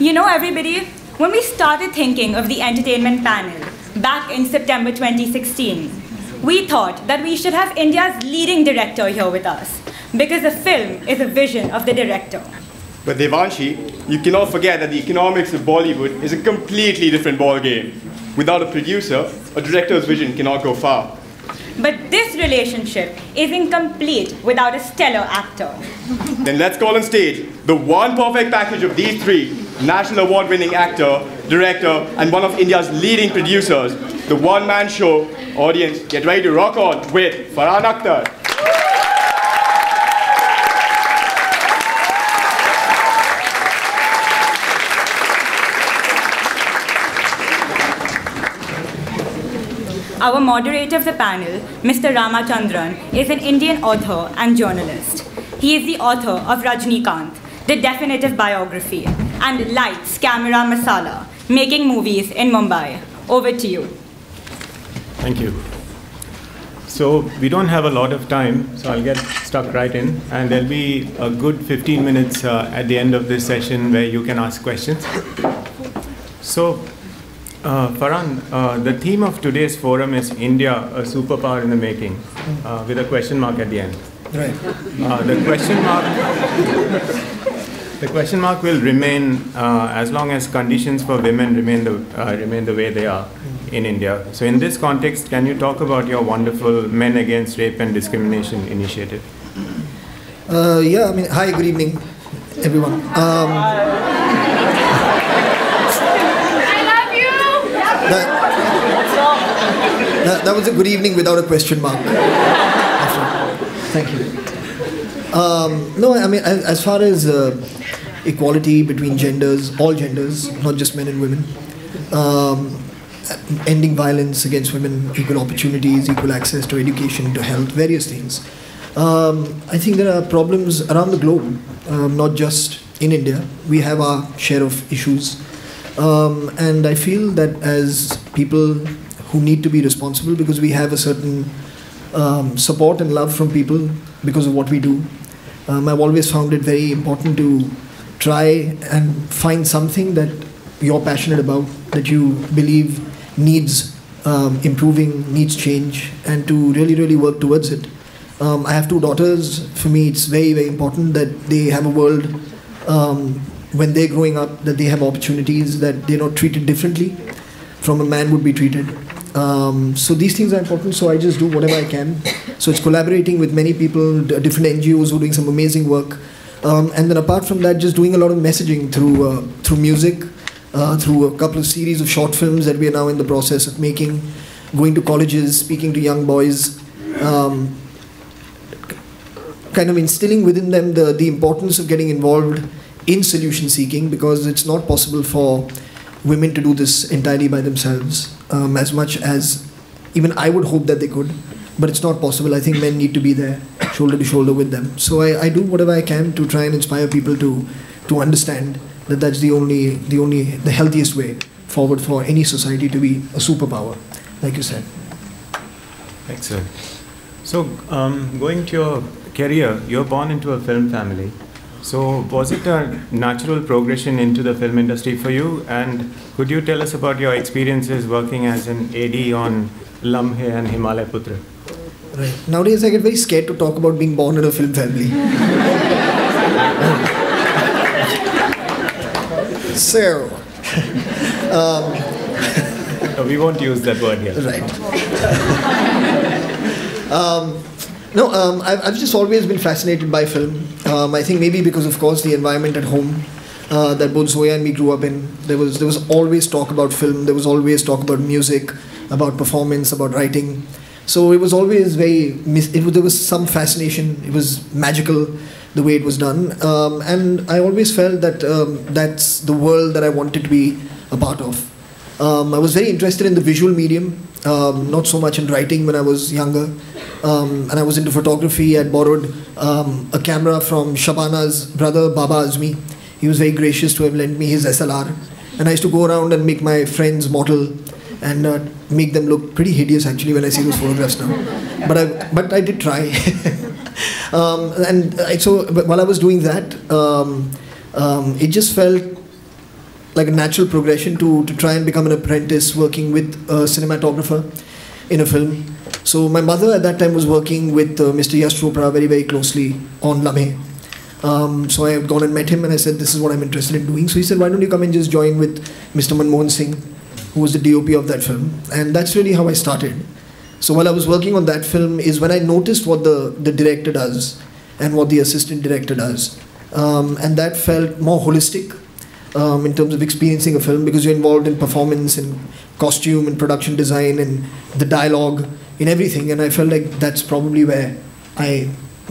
You know, everybody, when we started thinking of the entertainment panel back in September 2016, we thought that we should have India's leading director here with us because a film is a vision of the director. But Devanshi, you cannot forget that the economics of Bollywood is a completely different ballgame. Without a producer, a director's vision cannot go far. But this relationship is incomplete without a stellar actor. Then let's call on stage the one perfect package of these three national award winning actor, director, and one of India's leading producers. The one man show. Audience, get ready to rock on with Farhan Akhtar. Our moderator of the panel, Mr. Ramachandran, is an Indian author and journalist. He is the author of Rajnikant, the definitive biography, and Lights, Camera, Masala, making movies in Mumbai. Over to you. Thank you. So we don't have a lot of time, so I'll get stuck right in. And there'll be a good 15 minutes uh, at the end of this session where you can ask questions. So uh, Farhan, uh, the theme of today's forum is India, a superpower in the making, uh, with a question mark at the end. Right. Uh, the question mark. the question mark will remain uh, as long as conditions for women remain the uh, remain the way they are in India. So, in this context, can you talk about your wonderful Men Against Rape and Discrimination initiative? yeah. I mean, hi. Good evening, everyone. Um, that, that, was a good evening without a question mark. Thank you. Um, no, I mean, as, as far as uh, equality between genders, all genders, not just men and women, um, ending violence against women, equal opportunities, equal access to education, to health, various things. Um, I think there are problems around the globe, um, not just in India. We have our share of issues. Um, and I feel that as people who need to be responsible, because we have a certain um, support and love from people because of what we do, um, I've always found it very important to try and find something that you're passionate about, that you believe needs um, improving, needs change, and to really, really work towards it. Um, I have two daughters. For me, it's very, very important that they have a world um, when they're growing up that they have opportunities that they're not treated differently from a man would be treated um, so these things are important so i just do whatever i can. So it's collaborating with many people different ngos who are doing some amazing work. Um, and then apart from that just doing a lot of messaging through uh, through music uh, through a couple of series of short films that we are now in the process of making. Going to colleges speaking to young boys um, kind of instilling within them the, the importance of getting involved in solution seeking because it's not possible for women to do this entirely by themselves um, as much as even I would hope that they could. But it's not possible. I think men need to be there, shoulder to shoulder with them. So I, I do whatever I can to try and inspire people to to understand that that's the only the only the healthiest way forward for any society to be a superpower, like you said. Excellent. So um, going to your career, you're born into a film family. So, was it a natural progression into the film industry for you? And could you tell us about your experiences working as an AD on Lamhe and Himalaya Putra? Right. Nowadays, I get very scared to talk about being born in a film family. so, um, no, we won't use that word here. Right. um, no, um, I've, I've, just always been fascinated by film. Um, I think maybe because, of course, the environment at home uh, that both Zoya and me grew up in, there was there was always talk about film. There was always talk about music, about performance, about writing. So it was always very. It there was some fascination. It was magical the way it was done, um, and I always felt that um, that's the world that I wanted to be a part of. Um, I was very interested in the visual medium, um, not so much in writing when I was younger um, and I was into photography. I'd borrowed um, a camera from Shabana's brother, Baba Azmi. He was very gracious to have lent me his SLR. And I used to go around and make my friends model and uh, make them look pretty hideous actually when I see those photographs now. But I, but I did try. um, and I, so while I was doing that, um, it just felt like a natural progression to, to try and become an apprentice working with a cinematographer in a film. So my mother at that time was working with uh, Mr. Yash Chopra very, very closely on Lamhe. Um, so I had gone and met him and I said, this is what I'm interested in doing. So he said, why don't you come and just join with Mr. Manmohan Singh, who was the DOP of that film. And that's really how I started. So while I was working on that film is when I noticed what the, the director does and what the assistant director does. Um, and that felt more holistic um, in terms of experiencing a film because you're involved in performance and costume and production design and the dialogue in everything. And I felt like that's probably where I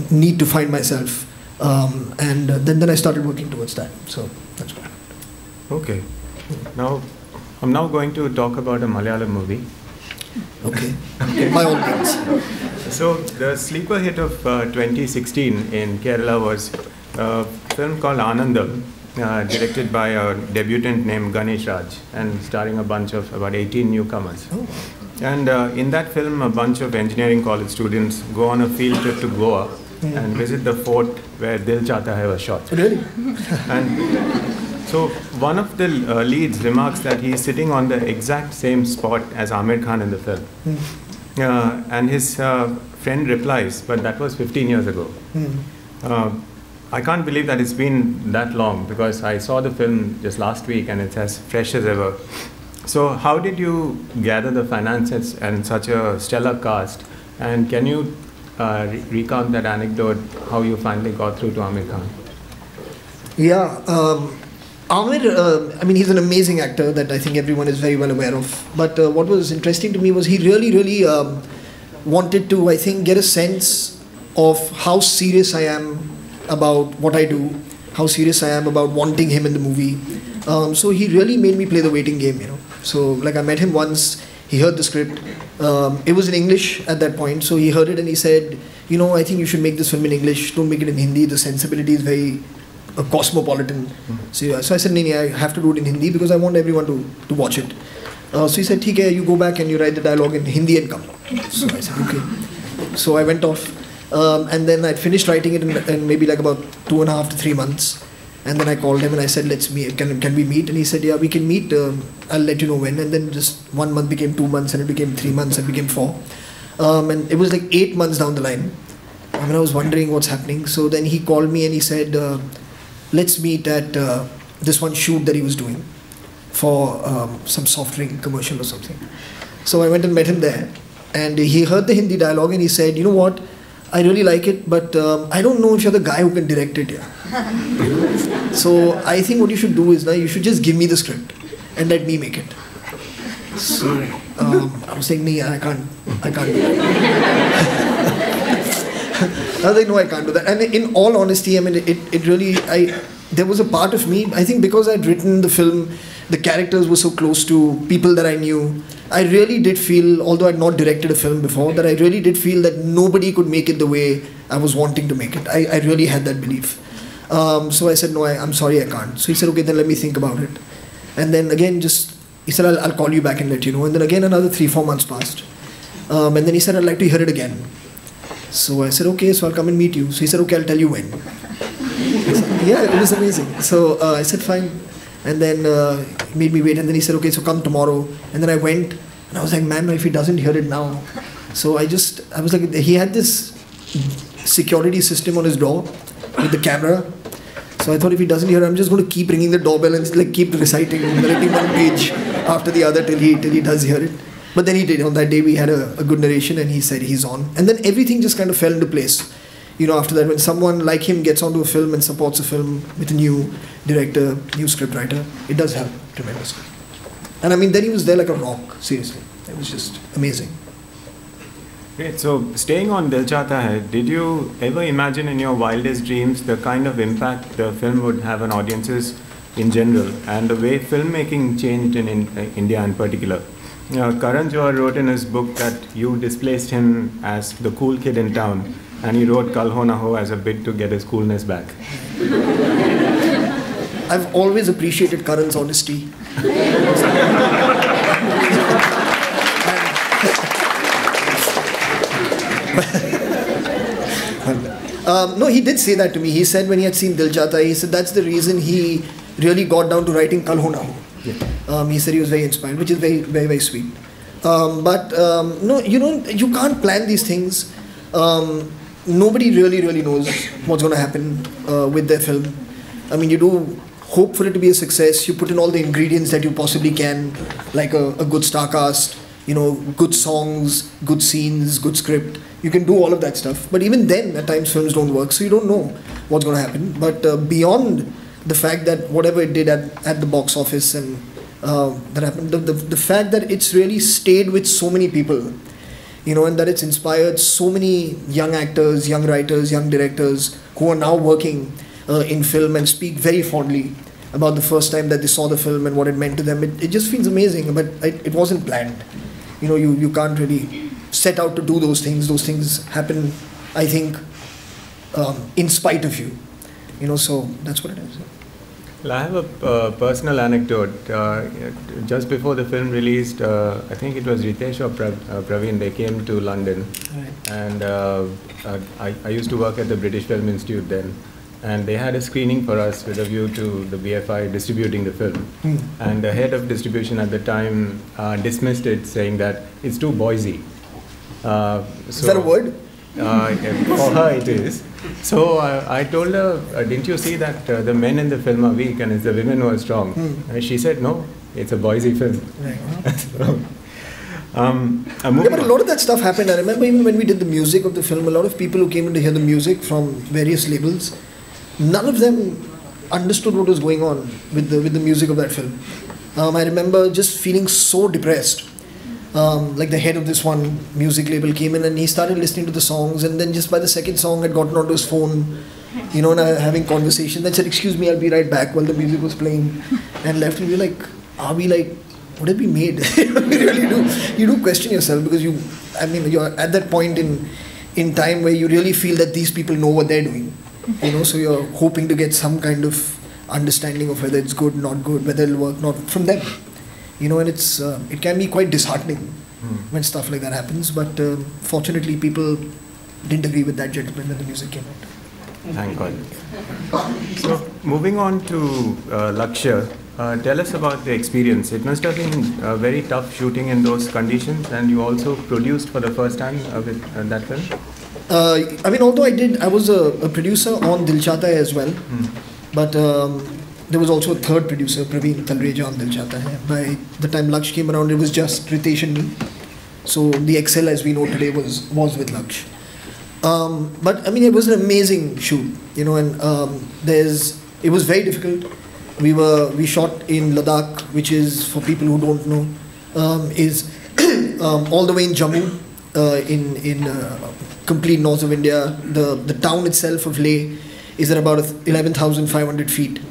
need to find myself. Um, and uh, then, then I started working towards that. So that's what. Okay. Now, I'm now going to talk about a Malayalam movie. Okay. My all means. So, the sleeper hit of uh, 2016 in Kerala was a film called Anandam, uh, directed by a debutant named Ganesh Raj and starring a bunch of about 18 newcomers. Oh. And uh, in that film, a bunch of engineering college students go on a field trip to Goa and visit the fort where Dil Chahta Hai was shot. Really? And so one of the uh, leads remarks that he is sitting on the exact same spot as Aamir Khan in the film. Uh, and his uh, friend replies, but that was 15 years ago. Uh, I can't believe that it's been that long because I saw the film just last week and it's as fresh as ever. So, how did you gather the finances and such a stellar cast? And can you uh, re- recount that anecdote how you finally got through to Aamir Khan? Yeah. Um, Aamir, uh, I mean, he's an amazing actor that I think everyone is very well aware of. But uh, what was interesting to me was he really, really um, wanted to, I think, get a sense of how serious I am about what I do, how serious I am about wanting him in the movie. Um, so he really made me play the waiting game, you know. So like I met him once, he heard the script. Um, it was in English at that point, so he heard it and he said, you know, I think you should make this film in English. Don't make it in Hindi. The sensibility is very uh, cosmopolitan. Mm-hmm. So, yeah, so I said, no, I have to do it in Hindi because I want everyone to, to watch it. Uh, so he said, okay, you go back and you write the dialogue in Hindi and come. So I said, okay. So I went off um, and then I'd finished writing it in, in maybe like about two and a half to three months. And then I called him and I said, let's meet. Can, can we meet? And he said, yeah, we can meet. Um, I'll let you know when. And then just one month became two months and it became three months and became four. Um, and it was like eight months down the line. I mean, I was wondering what's happening. So then he called me and he said, uh, let's meet at uh, this one shoot that he was doing for um, some soft drink commercial or something. So I went and met him there. And he heard the Hindi dialogue and he said, you know what? I really like it, but um, I don't know if you're the guy who can direct it. Yeah. so I think what you should do is now you should just give me the script and let me make it. So um, I was saying, nee, I can't, I can't do that. I was like, no, I can't do that. And in all honesty, I mean, it, it really, I, there was a part of me, I think because I'd written the film, the characters were so close to people that I knew. I really did feel, although I'd not directed a film before, that I really did feel that nobody could make it the way I was wanting to make it. I, I really had that belief. Um, so I said, no, I, I'm sorry, I can't. So he said, okay, then let me think about it. And then again, just, he said, I'll, I'll call you back and let you know. And then again, another three, four months passed. Um, and then he said, I'd like to hear it again. So I said, okay, so I'll come and meet you. So he said, okay, I'll tell you when. Yeah, it was amazing. So uh, I said, fine. And then uh, he made me wait. And then he said, okay, so come tomorrow. And then I went. And I was like, man, if he doesn't hear it now. So I just, I was like, he had this security system on his door with the camera. So I thought if he doesn't hear, I'm just going to keep ringing the doorbell and like keep reciting, narrating one page after the other till he till he does hear it. But then he did. On that day, we had a, a good narration, and he said he's on. And then everything just kind of fell into place. You know, after that, when someone like him gets onto a film and supports a film with a new director, new scriptwriter, it does help tremendously. And I mean, then he was there like a rock. Seriously, it was just amazing. Great. So, staying on Dil Chahta Hai, did you ever imagine in your wildest dreams the kind of impact the film would have on audiences in general and the way filmmaking changed in, in uh, India in particular? Uh, Karan Johar wrote in his book that you displaced him as the cool kid in town, and he wrote Kal Ho Na Ho as a bid to get his coolness back. I've always appreciated Karan's honesty. um, no, he did say that to me. He said when he had seen Dil Chahta, he said that's the reason he really got down to writing Kal Ho Na Ho. Um, he said he was very inspired, which is very, very, very sweet. Um, but um, no, you know, you can't plan these things. Um, nobody really, really knows what's going to happen uh, with their film. I mean, you do hope for it to be a success. You put in all the ingredients that you possibly can, like a, a good star cast, you know, good songs, good scenes, good script. You can do all of that stuff. But even then, at times films don't work, so you don't know what's going to happen. But uh, beyond the fact that whatever it did at, at the box office and uh, that happened, the, the, the fact that it's really stayed with so many people, you know, and that it's inspired so many young actors, young writers, young directors who are now working uh, in film and speak very fondly about the first time that they saw the film and what it meant to them. It, it just feels amazing, but it, it wasn't planned. You know, you, you can't really set out to do those things. Those things happen, I think, um, in spite of you. You know, so that's what it is. Well, I have a uh, personal anecdote. Uh, just before the film released, uh, I think it was Ritesh or Prav- uh, Praveen, they came to London. Right. And uh, uh, I, I used to work at the British Film Institute then. And they had a screening for us with a view to the BFI distributing the film. Hmm. And the head of distribution at the time uh, dismissed it, saying that it's too boysy. Uh, Is that a word? uh, for her it is. So uh, I told her, uh, didn't you see that uh, the men in the film are weak and it's the women who are strong? Hmm. And she said, no, it's a boysy film. Right. so, um, I'm Yeah, but a lot of that stuff happened. I remember even when we did the music of the film, a lot of people who came in to hear the music from various labels, none of them understood what was going on with the with the music of that film. Um, I remember just feeling so depressed. Um, like the head of this one music label came in and he started listening to the songs, and then just by the second song, had gotten onto his phone, you know, and uh, having conversation. Then said, "Excuse me, I'll be right back," while the music was playing, and left. And we were like, "Are we like?" Would it be made? really do. You do question yourself because you, I mean, you're at that point in, in time where you really feel that these people know what they're doing. You know, so you're hoping to get some kind of understanding of whether it's good, not good, whether it'll work, not from them. You know, and it's uh, it can be quite disheartening when stuff like that happens. But um fortunately, people didn't agree with that gentleman when the music came out. Thank God. So moving on to uh, Lakshya, uh, tell us about the experience. It must have been uh, very tough shooting in those conditions, and you also produced for the first time uh, with uh, that film. Uh, I mean, although I did, I was a, a producer on Dil Chahta as well, but um, there was also a third producer, Praveen Talreja on Dil Hai. By the time Laksh came around, it was just Ritesh and me. So the Excel as we know today was was with Laksh. Um, but I mean, it was an amazing shoot, you know, and um, there's it was very difficult. We were we shot in Ladakh, which is for people who don't know, um, is um, all the way in Jammu, uh, in in uh, complete north of India. The the town itself of Leh is at about eleven thousand five hundred feet.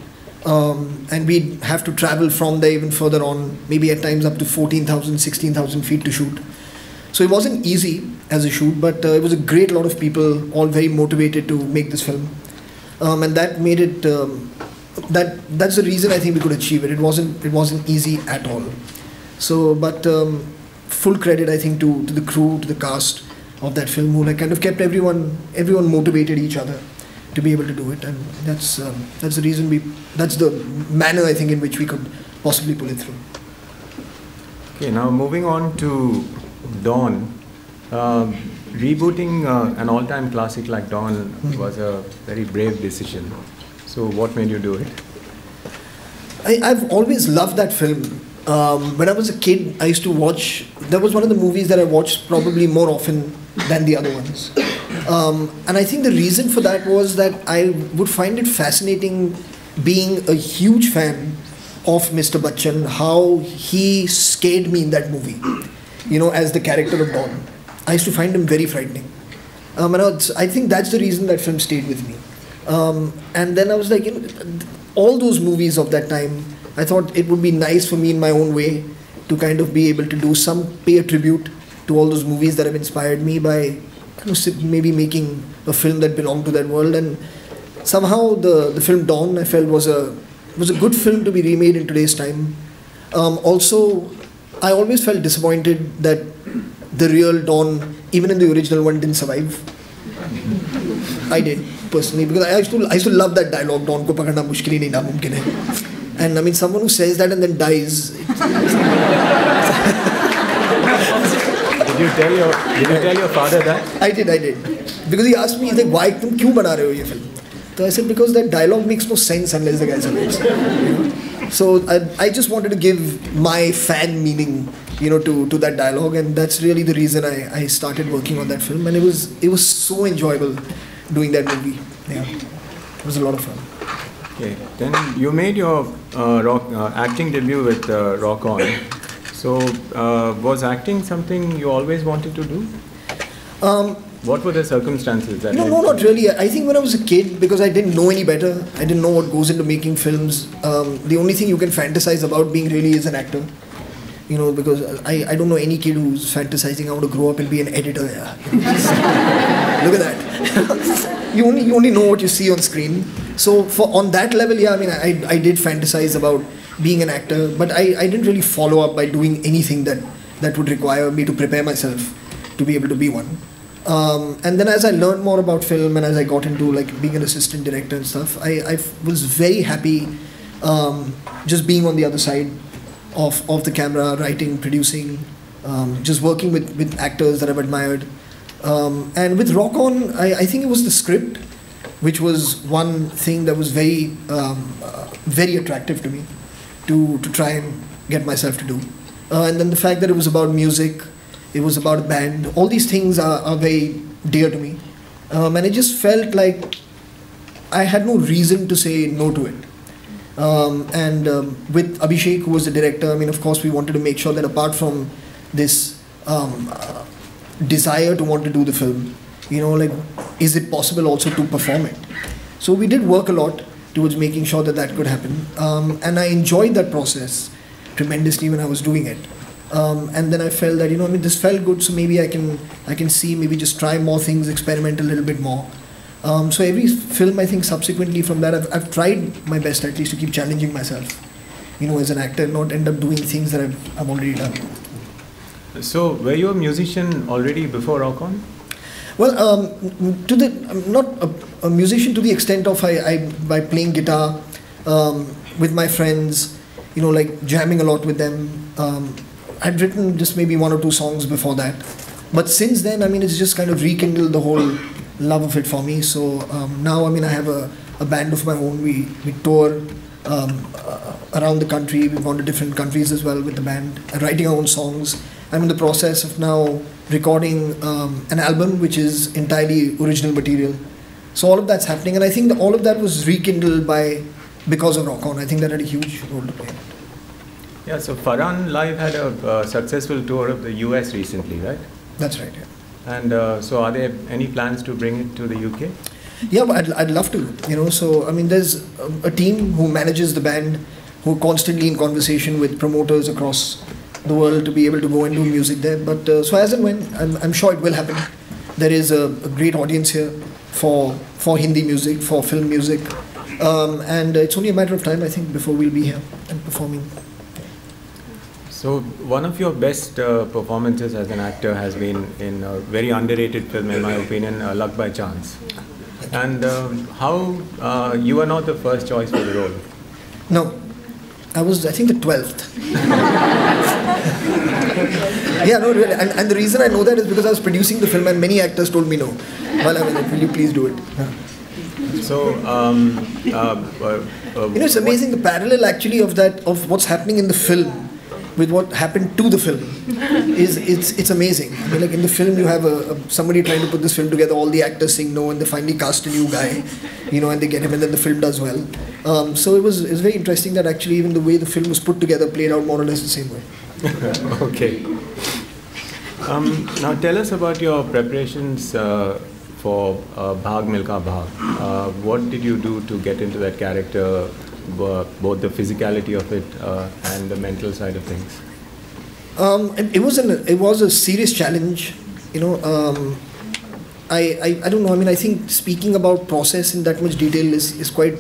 Um, and we have to travel from there even further on, maybe at times up to 14,000, 16,000 feet to shoot. So it wasn't easy as a shoot, but uh, it was a great lot of people, all very motivated to make this film, um, and that made it. Um, that that's the reason I think we could achieve it. It wasn't it wasn't easy at all. So, but um, full credit I think to to the crew, to the cast of that film, who like kind of kept everyone everyone motivated each other to be able to do it, and that's um, that's the reason we that's the manner I think in which we could possibly pull it through. Okay, now moving on to Don. Um, rebooting uh, an all-time classic like Don was a very brave decision. So, what made you do it? I, I've always loved that film. Um, when I was a kid, I used to watch. That was one of the movies that I watched probably more often than the other ones. Um, and I think the reason for that was that I would find it fascinating being a huge fan of Mr. Bachchan, how he scared me in that movie, you know, as the character of Don. I used to find him very frightening. Um, and I, was- I think that's the reason that film stayed with me. Um, and then I was like, you know, all those movies of that time, I thought it would be nice for me in my own way to kind of be able to do some, pay a tribute to all those movies that have inspired me by maybe making a film that belonged to that world. And somehow the, the film Don, I felt, was a, was a good film to be remade in today's time. Um, also, I always felt disappointed that the real Don, even in the original one, didn't survive. I did. personally because I used to I used to love that dialogue. Don ko pakadna mushkil hi nahi namumkin hai. And I mean, someone who says that and then dies. Did you tell your Did you tell your father that? I did, I did. Because he asked me, he's like, why तुम क्यों बना रहे हो ये film? So I said because that dialogue makes no sense unless the guy survives. You know? So I, I just wanted to give my fan meaning, you know, to, to that dialogue, and that's really the reason I, I started working on that film, and it was it was so enjoyable doing that movie. Yeah, it was a lot of fun. Okay. Then you made your uh, rock uh, acting debut with uh, Rock On. So uh, was acting something you always wanted to do? Um, What were the circumstances that? No, no, not really. I think when I was a kid, because I didn't know any better, I didn't know what goes into making films. Um, the only thing you can fantasize about being really is an actor. You know, because I, I don't know any kid who's fantasizing I want to grow up and be an editor. Yeah. You know, just- look at that. you only you only know what you see on screen. So for on that level, yeah, I mean, I, I did fantasize about being an actor, but I, I didn't really follow up by doing anything that that would require me to prepare myself to be able to be one. Um, and then as I learned more about film and as I got into like being an assistant director and stuff, I, I was very happy um, just being on the other side of, of the camera, writing, producing, um, just working with, with actors that I've admired. Um, and with Rock On, I, I think it was the script, which was one thing that was very, um, uh, very attractive to me to, to try and get myself to do. Uh, and then the fact that it was about music, it was about a band, all these things are, are very dear to me. Um, and I just felt like I had no reason to say no to it. Um, and um, with Abhishek, who was the director, I mean, of course, we wanted to make sure that apart from this um, uh, desire to want to do the film, you know, like, is it possible also to perform it? So we did work a lot towards making sure that that could happen. Um, and I enjoyed that process tremendously when I was doing it. Um, and then I felt that you know I mean this felt good, so maybe I can I can see maybe just try more things, experiment a little bit more. Um, so every film I think subsequently from that I've, I've tried my best at least to keep challenging myself, you know, as an actor, not end up doing things that I've, I've already done. So were you a musician already before Rock On? Well, um, to the I'm not a, a musician to the extent of I, I by playing guitar um, with my friends, you know, like jamming a lot with them. Um, I'd written just maybe one or two songs before that, but since then, I mean, it's just kind of rekindled the whole love of it for me. So um, now, I mean, I have a, a band of my own. We we tour uh, around the country. We've gone to different countries as well with the band, and writing our own songs. I'm in the process of now recording um, an album which is entirely original material. So all of that's happening, and I think all of that was rekindled by because of Rock On. I think that had a huge role to play. Yeah. So Farhan Live had a uh, successful tour of the US recently, right? That's right. Yeah. And uh, so are there any plans to bring it to the UK? Yeah, but I'd, I'd love to, you know. So, I mean, there's a, a team who manages the band, who are constantly in conversation with promoters across the world to be able to go and do music there. But uh, so as and when, I'm, I'm sure it will happen. There is a, a great audience here for for Hindi music, for film music, um, and it's only a matter of time, I think, before we'll be here and performing. So one of your best uh, performances as an actor has been in a very underrated film, in my opinion, uh, Luck by Chance. And um, how uh, you were not the first choice for the role. No, I was, I think, the 12th. yeah, no, really. And, and the reason I know that is because I was producing the film and many actors told me no. Well, I mean, will you please do it? So, um, uh, uh, uh, You know, it's amazing the parallel actually of that, of what's happening in the film with what happened to the film is it's it's amazing. I mean, like in the film, you have a, a somebody trying to put this film together. All the actors sing no, and they finally cast a new guy, you know, and they get him, and then the film does well. Um, so it was it's very interesting that actually even the way the film was put together played out more or less the same way. okay. Um, now tell us about your preparations uh, for uh, Bhaag Milkha Bhaag. Uh, what did you do to get into that character, both the physicality of it uh, and the mental side of things? Um, it, it was an it was a serious challenge, you know. Um, I, I I don't know. I mean, I think speaking about process in that much detail is is quite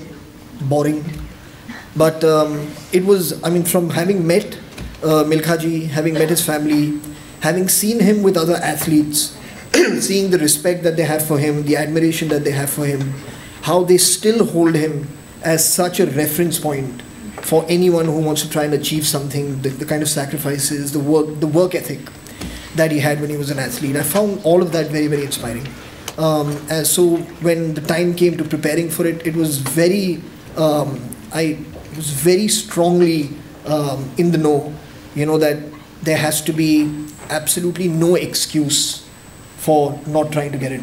boring. But um, it was. I mean, from having met uh, Milkhaji, having met his family, having seen him with other athletes, seeing the respect that they have for him, the admiration that they have for him, how they still hold him as such a reference point for anyone who wants to try and achieve something, the, the kind of sacrifices, the work, the work ethic that he had when he was an athlete. I found all of that very, very inspiring. Um, and so when the time came to preparing for it, it was very, um, I was very strongly um, in the know, you know, that there has to be absolutely no excuse for not trying to get it,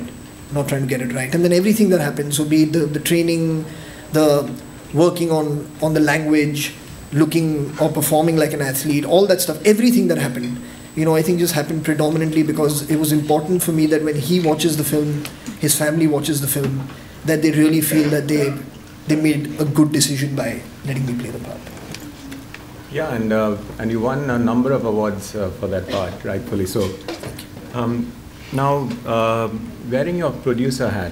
not trying to get it right. And then everything that happens, so be the, the training, the working on, on the language, looking or performing like an athlete, all that stuff, everything that happened, you know, I think just happened predominantly because it was important for me that when he watches the film, his family watches the film, that they really feel that they they made a good decision by letting me play the part. Yeah, and uh, and you won a number of awards uh, for that part, rightfully so. Um, now, uh, wearing your producer hat,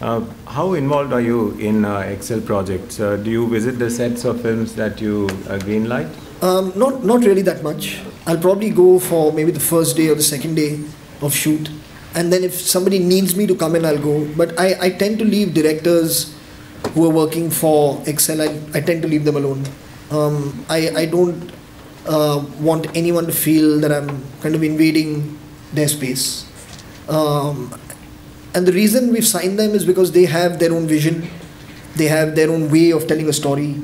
uh, how involved are you in uh, Excel projects? Uh, do you visit the sets of films that you greenlight? Um, not not really that much. I'll probably go for maybe the first day or the second day of shoot, and then if somebody needs me to come in, I'll go. But I, I tend to leave directors who are working for Excel. I, I tend to leave them alone. Um, I I don't uh, want anyone to feel that I'm kind of invading their space. Um, and the reason we've signed them is because they have their own vision, they have their own way of telling a story,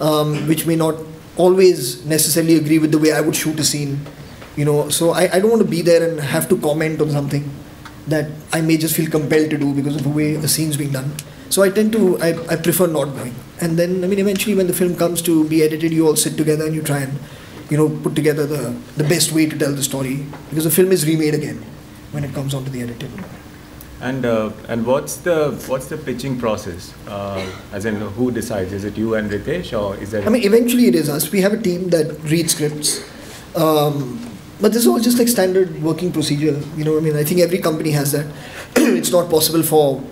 um, which may not always necessarily agree with the way I would shoot a scene. You know, so I, I don't want to be there and have to comment on something that I may just feel compelled to do because of the way the scene's being done. So I tend to, I, I prefer not going. And then, I mean, eventually when the film comes to be edited, you all sit together and you try and, you know, put together the, the best way to tell the story because the film is remade again when it comes onto the editing. And uh, and what's the what's the pitching process? Uh, as in, who decides? Is it you and Ritesh, or is there? I mean, eventually it is us. We have a team that reads scripts, um, but this is all just like standard working procedure. You know, I mean, I think every company has that. it's not possible for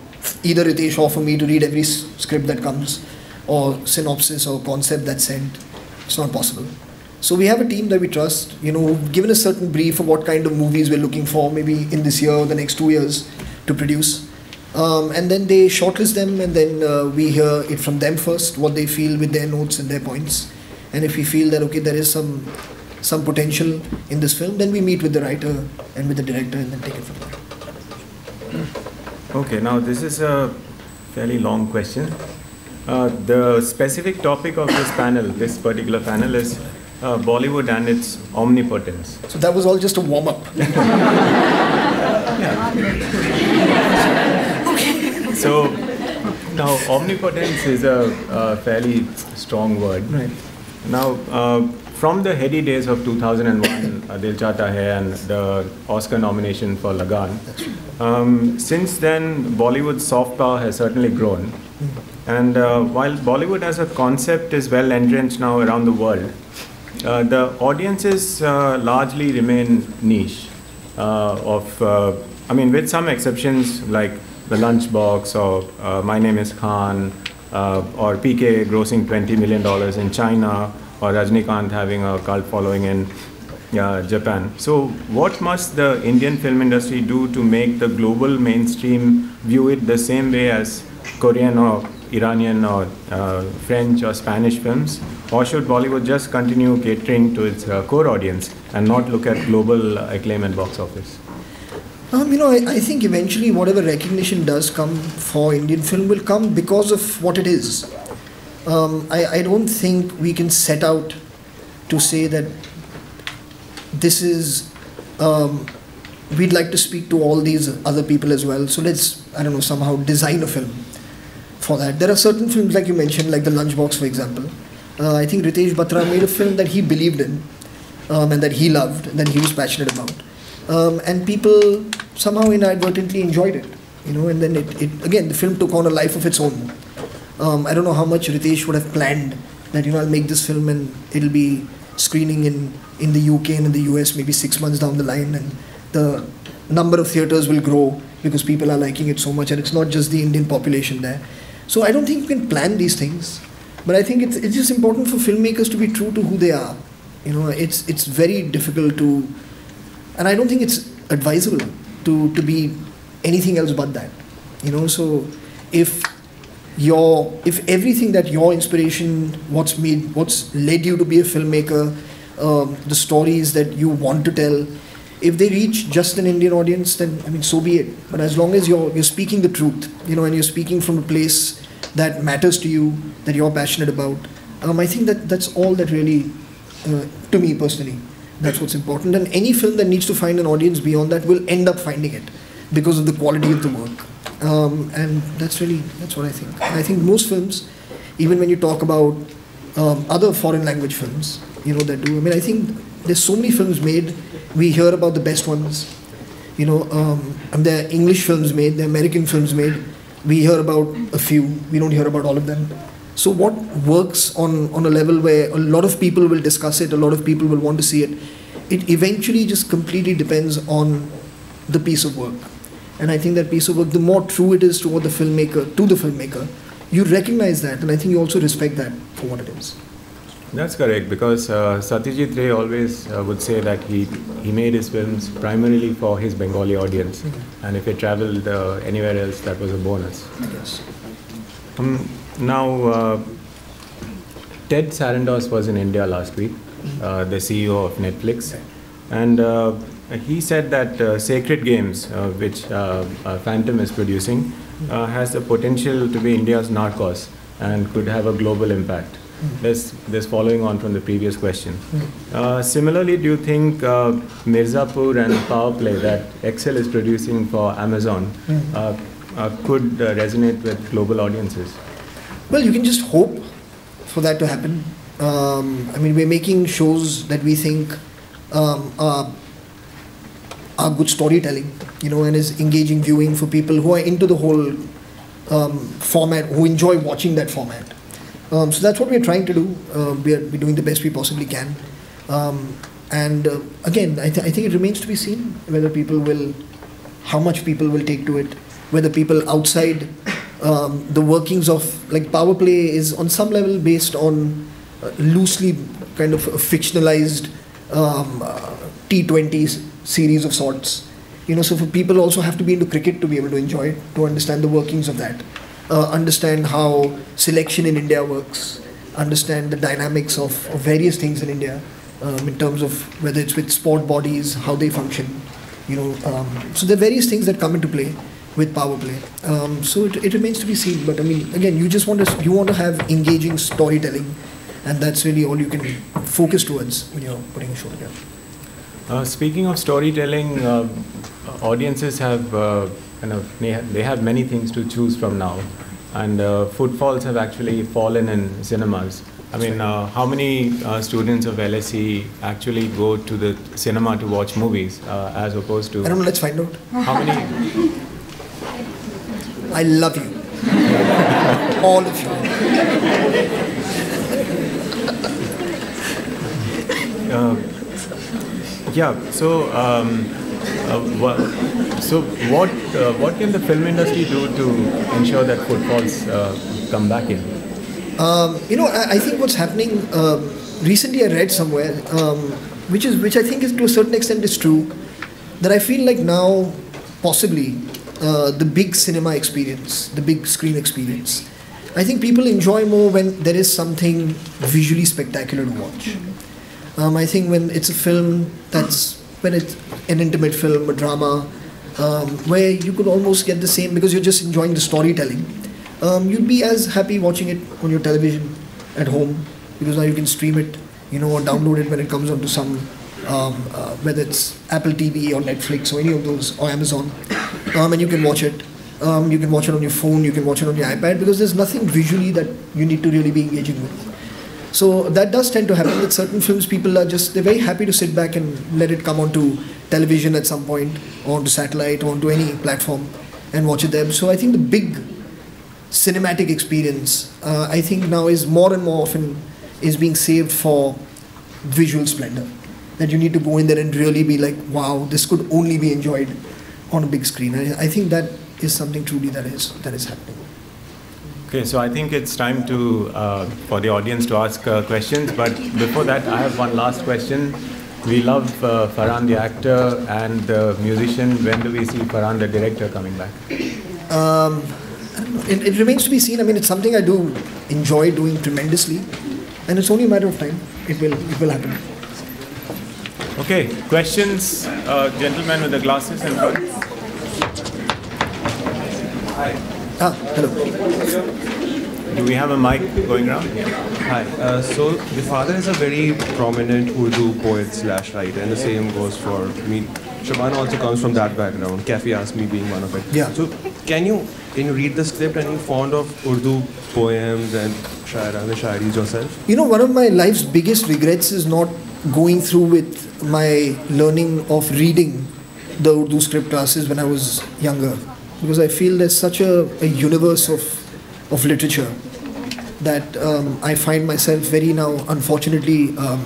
either Ritesh or for me to read every script that comes, or synopsis or concept that's sent. It's not possible. So we have a team that we trust. You know, given a certain brief of what kind of movies we're looking for, maybe in this year or the next two years to produce. Um, and then they shortlist them, and then uh, we hear it from them first, what they feel with their notes and their points. And if we feel that okay, there is some some potential in this film, then we meet with the writer and with the director, and then take it from there. Okay, now this is a fairly long question. Uh, the specific topic of this panel, this particular panel, is uh, Bollywood and its omnipotence. So that was all just a warm up. So now omnipotence is a, a fairly strong word. Right. Now, uh, from the heady days of 2001, uh, Dil Chahta Hai and the Oscar nomination for Lagan, um, since then Bollywood's soft power has certainly grown. And uh, while Bollywood as a concept is well entrenched now around the world, uh, the audiences uh, largely remain niche. Uh, of, uh, I mean, with some exceptions like The Lunchbox or uh, My Name is Khan uh, or PK grossing $20 million in China or Rajnikant having a cult following in uh, Japan. So, what must the Indian film industry do to make the global mainstream view it the same way as Korean or Iranian or uh, French or Spanish films? Or should Bollywood just continue catering to its uh, core audience and not look at global acclaim and box office? Um, you know, I, I think eventually whatever recognition does come for Indian film will come because of what it is. Um, I, I don't think we can set out to say that this is, um, we'd like to speak to all these other people as well. So let's, I don't know, somehow design a film for that. There are certain films, like you mentioned, like The Lunchbox, for example. Uh, I think Ritesh Batra made a film that he believed in um, and that he loved and that he was passionate about. Um, and people somehow inadvertently enjoyed it, you know, and then it, it again, the film took on a life of its own. Um, I don't know how much Ritesh would have planned that, you know, I'll make this film and it'll be screening in, in the UK and in the US maybe six months down the line and the number of theaters will grow because people are liking it so much and it's not just the Indian population there. So I don't think you can plan these things, but I think it's, it's just important for filmmakers to be true to who they are. You know, it's, it's very difficult to, and I don't think it's advisable to, to be anything else but that. You know, so if your if everything that your inspiration, what's made, what's led you to be a filmmaker, um, the stories that you want to tell, if they reach just an Indian audience, then I mean, so be it. But as long as you're you're speaking the truth, you know, and you're speaking from a place that matters to you, that you're passionate about, um, I think that that's all that really, uh, to me personally, that's what's important. And any film that needs to find an audience beyond that will end up finding it because of the quality of the work. Um, and that's really that's what I think. And I think most films, even when you talk about um, other foreign language films, you know that do. I mean, I think there's so many films made. We hear about the best ones. You know, um, and there are English films made, there are American films made. We hear about a few. We don't hear about all of them. So what works on on a level where a lot of people will discuss it, a lot of people will want to see it. It eventually just completely depends on the piece of work. And I think that piece of work, the more true it is toward the filmmaker, to the filmmaker, you recognize that, and I think you also respect that for what it is. That's correct. Because uh, Satyajit Ray always uh, would say that he he made his films primarily for his Bengali audience, and if he traveled uh, anywhere else, that was a bonus. Yes. Um, now, uh, Ted Sarandos was in India last week, uh, the CEO of Netflix, and uh, he said that uh, Sacred Games, uh, which uh, uh, Phantom is producing, uh, has the potential to be India's Narcos and could have a global impact. This, this following on from the previous question. Uh, similarly, do you think uh, Mirzapur and Power Play that Excel is producing for Amazon uh, uh, could uh, resonate with global audiences? Well, you can just hope for that to happen. Um, I mean, we're making shows that we think um, are, are good storytelling, you know, and is engaging viewing for people who are into the whole um, format, who enjoy watching that format. Um, so that's what we're trying to do. Uh, we're, we're doing the best we possibly can. Um, and uh, again, I, th- I think it remains to be seen whether people will, how much people will take to it, whether people outside um, the workings of, like Power Play is on some level based on uh, loosely kind of fictionalized um, uh, T20 series of sorts. You know, so for people also have to be into cricket to be able to enjoy it, to understand the workings of that, uh, understand how selection in India works, understand the dynamics of, of various things in India um, in terms of whether it's with sport bodies, how they function. You know, um, so there are various things that come into play with power play. Um, so it, it remains to be seen. But I mean, again, you just want to you want to have engaging storytelling, and that's really all you can focus towards when you're putting a show together. Uh, speaking of storytelling, uh, audiences have uh, kind of they have, many things to choose from now, and uh, footfalls have actually fallen in cinemas. I mean, uh, how many uh, students of LSE actually go to the cinema to watch movies uh, as opposed to I don't know. Let's find out. how many? I love you, all of you. Yeah. So, um, uh, so what uh, what can the film industry do to ensure that footfalls uh, come back in? Um, you know, I, I think what's happening. Um, recently, I read somewhere, um, which is which I think is to a certain extent is true, that I feel like now, possibly, uh, the big cinema experience, the big screen experience. I think people enjoy more when there is something visually spectacular to watch. Um, I think when it's a film that's when it's an intimate film, a drama, um, where you could almost get the same because you're just enjoying the storytelling. Um, you'd be as happy watching it on your television at home because now you can stream it, you know, or download it when it comes onto some, um, uh, whether it's Apple TV or Netflix or any of those or Amazon, um, and you can watch it. Um, you can watch it on your phone, you can watch it on your iPad because there's nothing visually that you need to really be engaging with. So that does tend to happen with certain films. People are just they're very happy to sit back and let it come onto television at some point, or onto satellite, or onto any platform, and watch it there. So I think the big cinematic experience, uh, I think now is more and more often is being saved for visual splendor. That you need to go in there and really be like, wow, this could only be enjoyed on a big screen. I, I think that is something truly that is that is happening. Okay, so I think it's time to uh, for the audience to ask uh, questions. But before that, I have one last question. We love uh, Farhan the actor and the musician. When do we see Farhan the director coming back? Um, I don't know. It, it remains to be seen. I mean, it's something I do enjoy doing tremendously, and it's only a matter of time. It will it will happen. Okay, questions, uh, gentleman with the glasses in front. Ah, hello. Do we have a mic going around? Yeah. Hi. Uh, so the father is a very prominent Urdu poet slash writer, and the same goes for me. Shabana also comes from that background. Kaifi Azmi being one of it. Yeah. So can you can you read the script and you fond of Urdu poems and shaira, the shairis yourself? You know, one of my life's biggest regrets is not going through with my learning of reading the Urdu script classes when I was younger, because I feel there's such a, a universe of of literature that um, I find myself very now, unfortunately, um,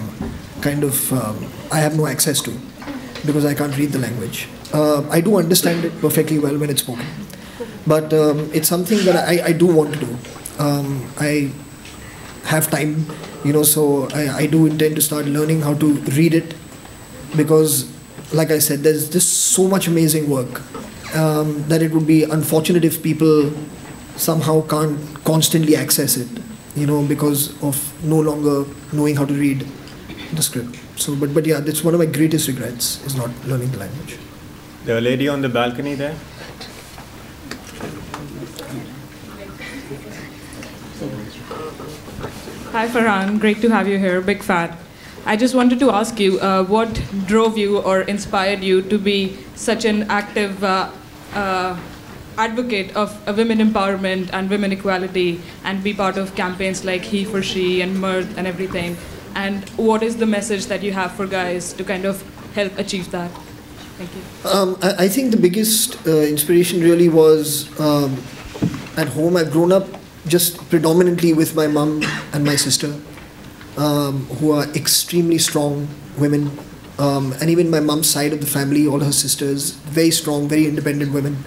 kind of um, I have no access to because I can't read the language. Uh, I do understand it perfectly well when it's spoken, but um, it's something that I, I do want to do. Um, I have time, you know, so I, I do intend to start learning how to read it because, like I said, there's just so much amazing work um, that it would be unfortunate if people somehow can't constantly access it, you know, because of no longer knowing how to read the script. So, but but yeah, that's one of my greatest regrets is not learning the language. The lady on the balcony there. Hi Farhan, great to have you here, big fan. I just wanted to ask you uh, what drove you or inspired you to be such an active uh, uh, advocate of uh, women empowerment and women equality and be part of campaigns like He for She and MARD and everything? And what is the message that you have for guys to kind of help achieve that? Thank you. Um, I, I think the biggest uh, inspiration really was um, at home. I've grown up just predominantly with my mum and my sister, um, who are extremely strong women. Um, and even my mum's side of the family, all her sisters, very strong, very independent women.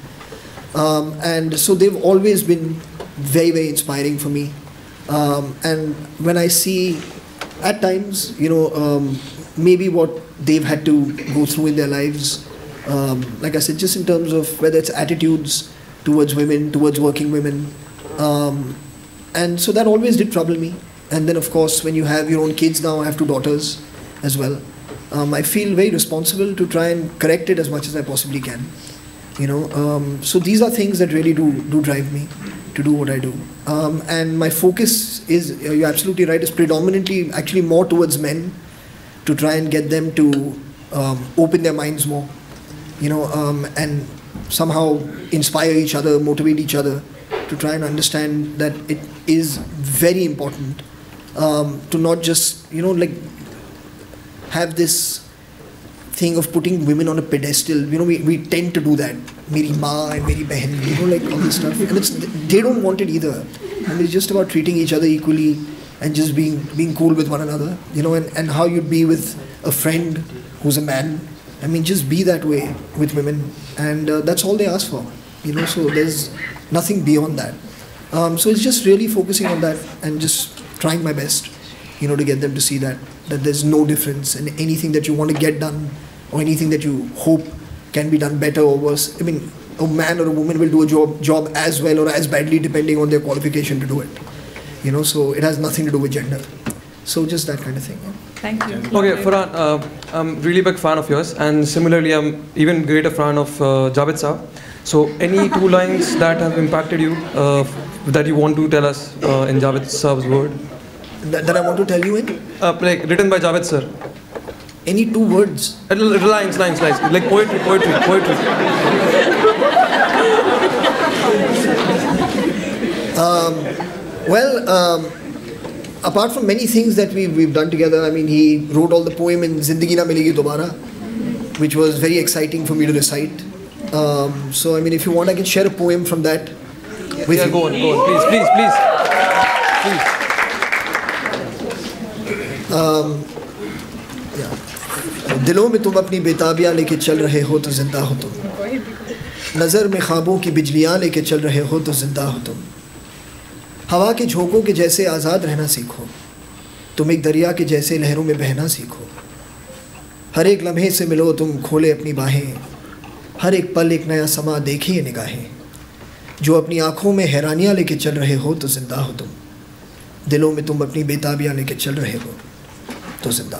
Um, and so they've always been very, very inspiring for me. Um, and when I see, at times, you know, um, maybe what they've had to go through in their lives, um, like I said, just in terms of whether it's attitudes towards women, towards working women. Um, and so that always did trouble me. And then, of course, when you have your own kids now, I have two daughters as well. Um, I feel very responsible to try and correct it as much as I possibly can you know. Um, so these are things that really do do drive me to do what i do. Um, and my focus is you're absolutely right is predominantly actually more towards men to try and get them to um, open their minds more you know. Um, and somehow inspire each other motivate each other to try and understand that it is very important um, to not just you know like have this thing of putting women on a pedestal. You know, we, we tend to do that. Meri ma and Meri behan, you know, like all this stuff. And it's, they don't want it either. And it's just about treating each other equally and just being being cool with one another. You know, and, and how you'd be with a friend who's a man. I mean, just be that way with women. And uh, that's all they ask for. You know, so there's nothing beyond that. Um, so it's just really focusing on that and just trying my best, you know, to get them to see that that there's no difference in anything that you want to get done or anything that you hope can be done better or worse. I mean, a man or a woman will do a job job as well or as badly depending on their qualification to do it. You know, so it has nothing to do with gender. So just that kind of thing. Thank you. Okay, Farhan, uh, I'm really big fan of yours, and similarly, I'm even greater fan of uh, Javed Saab. So, any two lines that have impacted you uh, that you want to tell us uh, in Javed Saab's word? That, that I want to tell you in Uh, like written by Javed sir. any two words. Uh, Lines, lines, lines. Like poetry, poetry, poetry. Well, um, apart from many things that we've, we've done together, I mean, he wrote all the poem in Zindagi Na Milegi Dobara, which was very exciting for me to recite. Um, so, I mean, if you want, I can share a poem from that with Yeah, you. go on, go on. Please, please, please. Please. दिलों में तुम अपनी बेताबियाँ लेके चल रहे हो तो ज़िंदा हो तुम। नज़र में ख्वाबों की बिजलियाँ लेके चल रहे हो तो ज़िंदा हो तुम। हवा के झोंकों के जैसे आज़ाद रहना सीखो। तुम एक दरिया के जैसे लहरों में बहना सीखो। हर एक लम्हे से मिलो तुम खोले अपनी बाहें। हर एक पल एक नया समा देखिए निगाहें। जो अपनी आँखों में हैरानियाँ लेके चल रहे हो तो ज़िंदा हो तुम। दिलों में तुम अपनी बेताबियाँ लेके चल रहे हो। तो जिंदा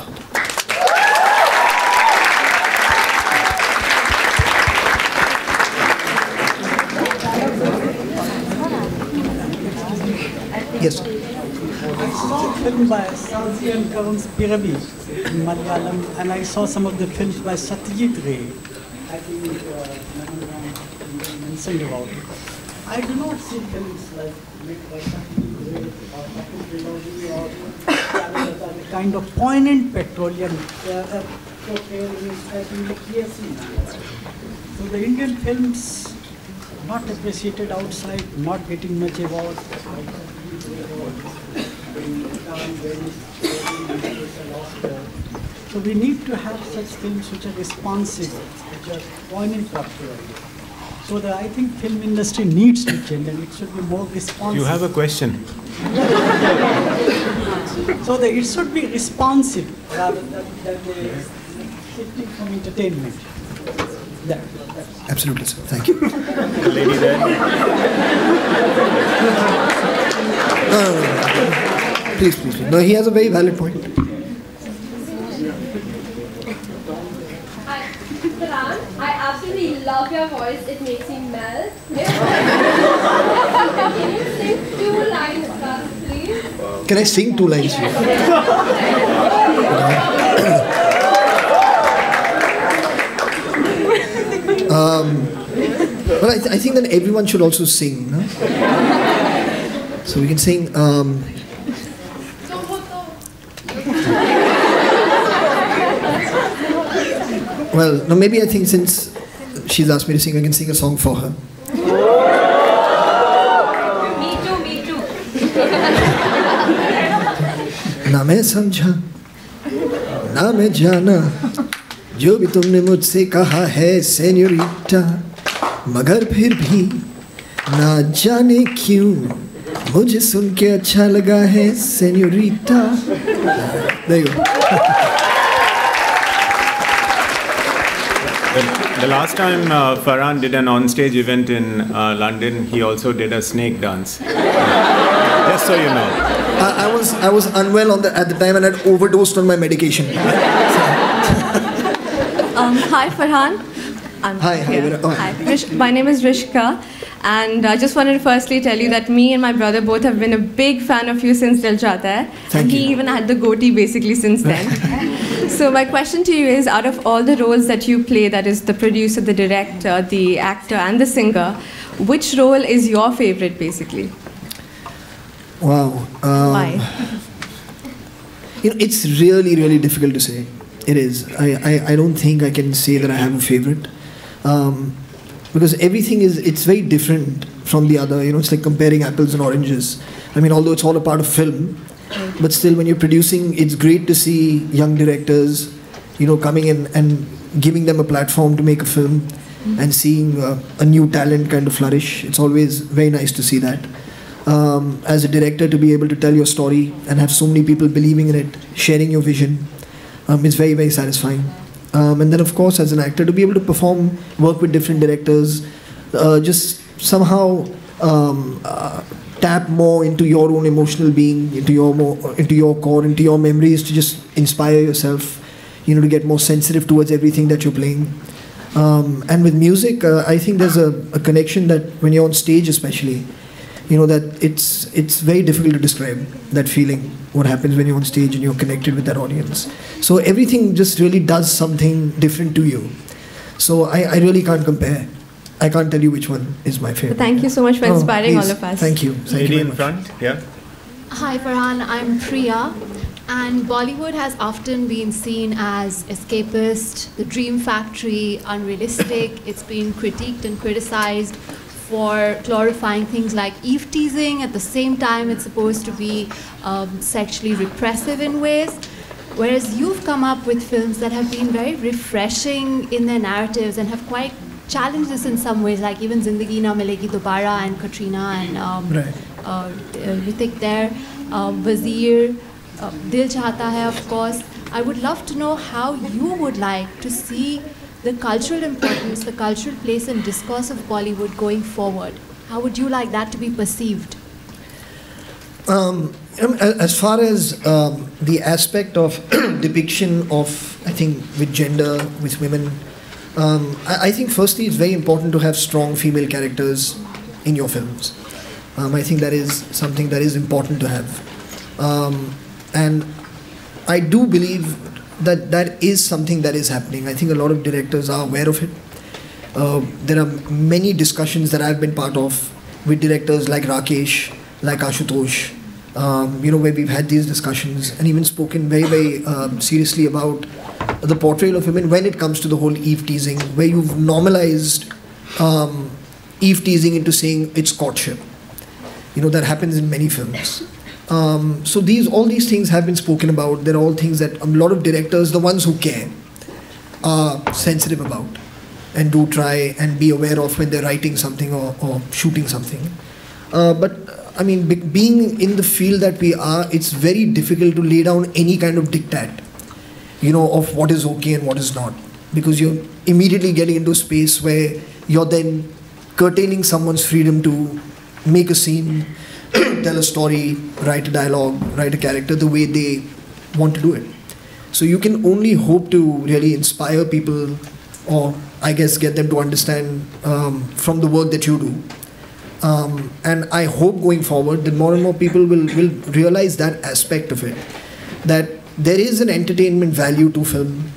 Yes. I saw film by Shaji N. Karun Piravi in Malayalam, and I saw some of the films by Satyajit Ray. I think uh, mentioned about. I do not see films like made by Satyajit the kind of poignant petroleum uh, uh. So the Indian films not appreciated outside, not getting much award. So we need to have such films which are responsive, which are poignant portrayal. So that I think film industry needs to change and it should be more responsive. You have a question. So that it should be responsive rather than, than shifting from entertainment. That, that. Absolutely, sir. Thank you. The lady there. No, no, no, no. Please, please, please. No, he has a very valid point. Hi, Farhan, I absolutely love your voice. It makes me melt. Can you sing two lines us, please? Can I sing two lines um, well, I, th- I think that everyone should also sing. No? So we can sing. Um, well, no, maybe I think since she's asked me to sing, I can sing a song for her. Me too, me too. ना मैं समझा ना मैं जाना जो भी तुमने मुझसे कहा है सेन्योरिटा मगर फिर भी ना जाने क्यों मुझे सुन के अच्छा लगा है senorita There The, the last time uh, Farhan did an on-stage event in uh, London, he also did a snake dance. Just so you know. I, I was I was unwell on the, at the time and I'd overdosed on my medication. Um, hi, Farhan. I'm Hi, hi, oh. Hi. My name is Rishka, and I just wanted to firstly tell you that me and my brother both have been a big fan of you since Dil Chahta Hai. Thank he you. even had the goatee basically since then. so my question to you is, out of all the roles that you play, that is the producer, the director, the actor, and the singer, which role is your favorite basically? Wow. Um, Why? You know, it's really, really difficult to say. It is. I, I, I don't think I can say that I have a favorite. Um, because everything is, it's very different from the other. You know, it's like comparing apples and oranges. I mean, although it's all a part of film, but still, when you're producing, it's great to see young directors, you know, coming in and giving them a platform to make a film and seeing uh, a new talent kind of flourish. It's always very nice to see that um, as a director to be able to tell your story and have so many people believing in it, sharing your vision, um, is very very satisfying. Um, and then of course as an actor to be able to perform, work with different directors, uh, just somehow um, uh, tap more into your own emotional being, into your more, into your core, into your memories to just inspire yourself, you know, to get more sensitive towards everything that you're playing. Um, and with music, uh, I think there's a, a connection that when you're on stage, especially, you know that it's it's very difficult to describe that feeling. What happens when you're on stage and you're connected with that audience? So everything just really does something different to you. So I, I really can't compare. I can't tell you which one is my favorite. Thank you so much for Oh, inspiring all of us. Thank you. Thank Lady you in very much. front, yeah. Hi Farhan, I'm Priya. And Bollywood has often been seen as escapist, the dream factory, unrealistic. it's been critiqued and criticized for glorifying things like eve teasing. At the same time, it's supposed to be um, sexually repressive in ways. Whereas you've come up with films that have been very refreshing in their narratives and have quite challenged this in some ways, like even Zindagi Na Milegi Dobara and Katrina and um, Right. uh, Hrithik there, uh, Wazir, uh, Dil Chahta Hai, of course. I would love to know how you would like to see the cultural importance, the cultural place and discourse of Bollywood going forward. How would you like that to be perceived? Um, as far as um, the aspect of depiction of, I think, with gender, with women, um, I, I think firstly it's very important to have strong female characters in your films. Um, I think that is something that is important to have. Um, and I do believe that that is something that is happening. I think a lot of directors are aware of it. Uh, there are many discussions that I've been part of with directors like Rakesh, like Ashutosh, um, you know, where we've had these discussions and even spoken very, very um, seriously about the portrayal of women when it comes to the whole Eve teasing, where you've normalized um, Eve teasing into saying it's courtship. You know, that happens in many films. Um, so these, all these things have been spoken about. They're all things that a lot of directors, the ones who care, are sensitive about and do try and be aware of when they're writing something or, or shooting something. Uh, but I mean, be- being in the field that we are, it's very difficult to lay down any kind of diktat, you know, of what is okay and what is not, because you're immediately getting into a space where you're then curtailing someone's freedom to make a scene, tell a story, write a dialogue, write a character the way they want to do it. So you can only hope to really inspire people, or I guess get them to understand um, from the work that you do. Um, and I hope going forward that more and more people will, will realize that aspect of it. That there is an entertainment value to film,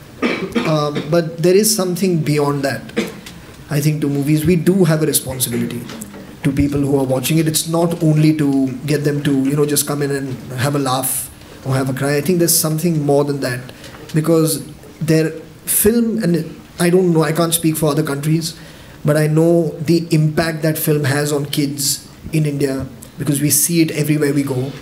um, but there is something beyond that. I think to movies, we do have a responsibility to people who are watching it. It's not only to get them to, you know, just come in and have a laugh or have a cry. I think there's something more than that because their film, and I don't know, I can't speak for other countries, but I know the impact that film has on kids in India because we see it everywhere we go.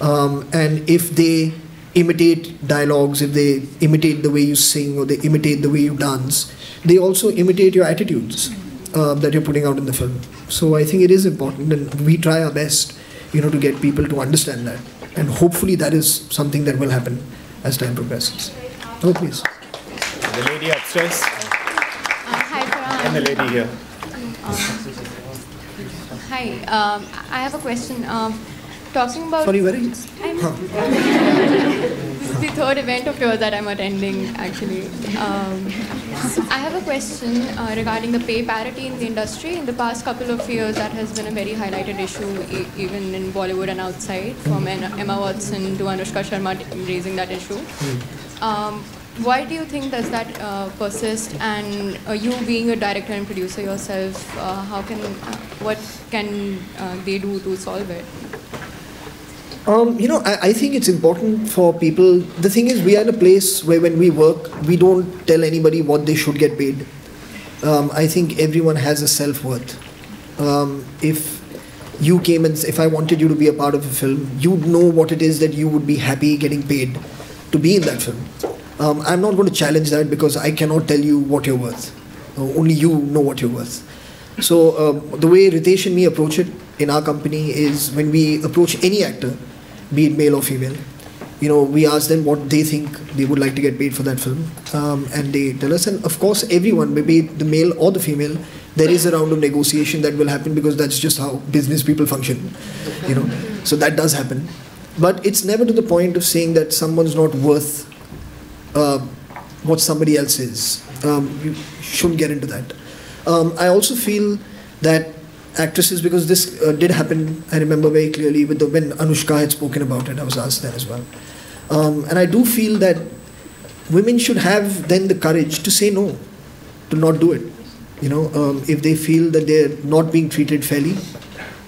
Um, and if they imitate dialogues, if they imitate the way you sing or they imitate the way you dance, they also imitate your attitudes uh, that you're putting out in the film. So I think it is important, and we try our best, you know, to get people to understand that. And hopefully, that is something that will happen as time progresses. Oh, please. The lady upstairs Hi, Farhan. and the lady here. Hi, um, I have a question. Um, talking about. Sorry, where are you? This is the third event of yours that I'm attending, actually. Um, I have a question uh, regarding the pay parity in the industry. In the past couple of years, that has been a very highlighted issue, e- even in Bollywood and outside, from Em- Emma Watson to Anushka Sharma raising that issue. Um, why do you think does that uh, persist? And uh, you being a director and producer yourself, uh, how can, uh, what can uh, they do to solve it? Um, you know, I, I think it's important for people. The thing is, we are in a place where when we work, we don't tell anybody what they should get paid. Um, I think everyone has a self worth. Um, if you came and if I wanted you to be a part of a film, you'd know what it is that you would be happy getting paid to be in that film. Um, I'm not going to challenge that because I cannot tell you what you're worth. Uh, only you know what you're worth. So um, the way Ritesh and me approach it in our company is when we approach any actor, be it male or female, you know, we ask them what they think they would like to get paid for that film, um, and they tell us. And of course, everyone, maybe the male or the female, there is a round of negotiation that will happen because that's just how business people function, you know. So that does happen, but it's never to the point of saying that someone's not worth uh, what somebody else is. Um, you shouldn't get into that. Um, I also feel that actresses, because this uh, did happen, I remember very clearly with the, when Anushka had spoken about it, I was asked that as well. Um, and I do feel that women should have then the courage to say no, to not do it. You know, um, if they feel that they're not being treated fairly,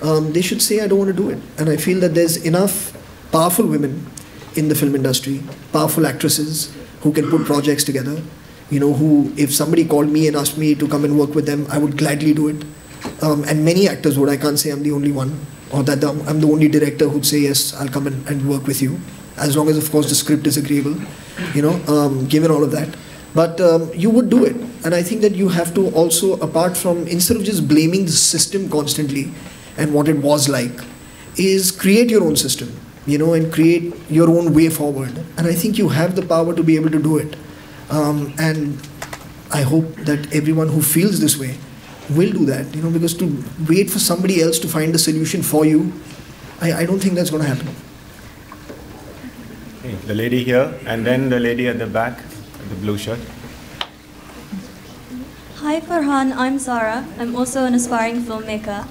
um, they should say, I don't want to do it. And I feel that there's enough powerful women in the film industry, powerful actresses who can put projects together. You know, who, if somebody called me and asked me to come and work with them, I would gladly do it. Um, and many actors would. I can't say I'm the only one, or that I'm the only director who'd say, Yes, I'll come and, and work with you. As long as, of course, the script is agreeable, you know, um, given all of that. But um, you would do it. And I think that you have to also, apart from, instead of just blaming the system constantly and what it was like, is create your own system, you know, and create your own way forward. And I think you have the power to be able to do it. Um, and I hope that everyone who feels this way will do that. You know, because to wait for somebody else to find the solution for you, I, I don't think that's going to happen. Okay, the lady here, and then the lady at the back, the blue shirt. Hi Farhan, I'm Sarah. I'm also an aspiring filmmaker.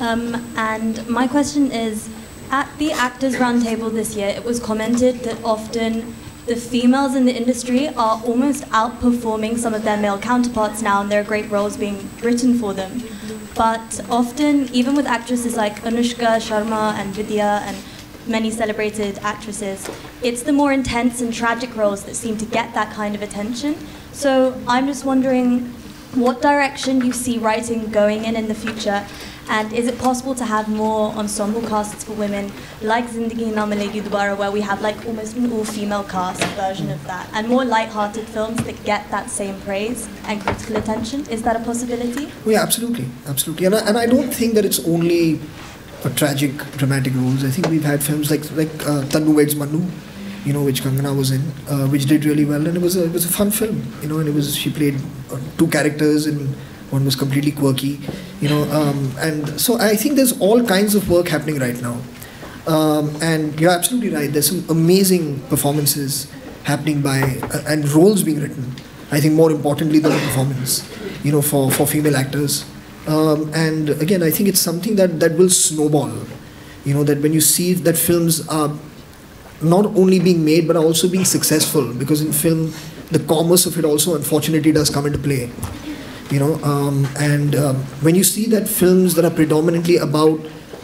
Um, and my question is at the Actors Roundtable this year, it was commented that often the females in the industry are almost outperforming some of their male counterparts now, and there are great roles being written for them. But often, even with actresses like Anushka Sharma and Vidya and many celebrated actresses, it's the more intense and tragic roles that seem to get that kind of attention. So I'm just wondering what direction you see writing going in in the future, and is it possible to have more ensemble casts for women, like Zindagi Na Milegi Dobara, where we have like almost an all-female cast version of that, and more light-hearted films that get that same praise and critical attention? Is that a possibility? Oh, yeah, absolutely, absolutely. And I, and I don't think that it's only a tragic, dramatic roles. I think we've had films like like uh, Weds Manu, you know, which Kangana was in, uh, which did really well, and it was a it was a fun film, you know, and it was she played uh, two characters and one was completely quirky, you know, um, and so I think there's all kinds of work happening right now, um, and you're absolutely right. There's some amazing performances happening by uh, and roles being written. I think more importantly than the performance, you know, for for female actors. Um, and again, I think it's something that, that will snowball. You know, that when you see that films are not only being made but are also being successful, because in film, the commerce of it also unfortunately does come into play. You know, um, and um, when you see that films that are predominantly about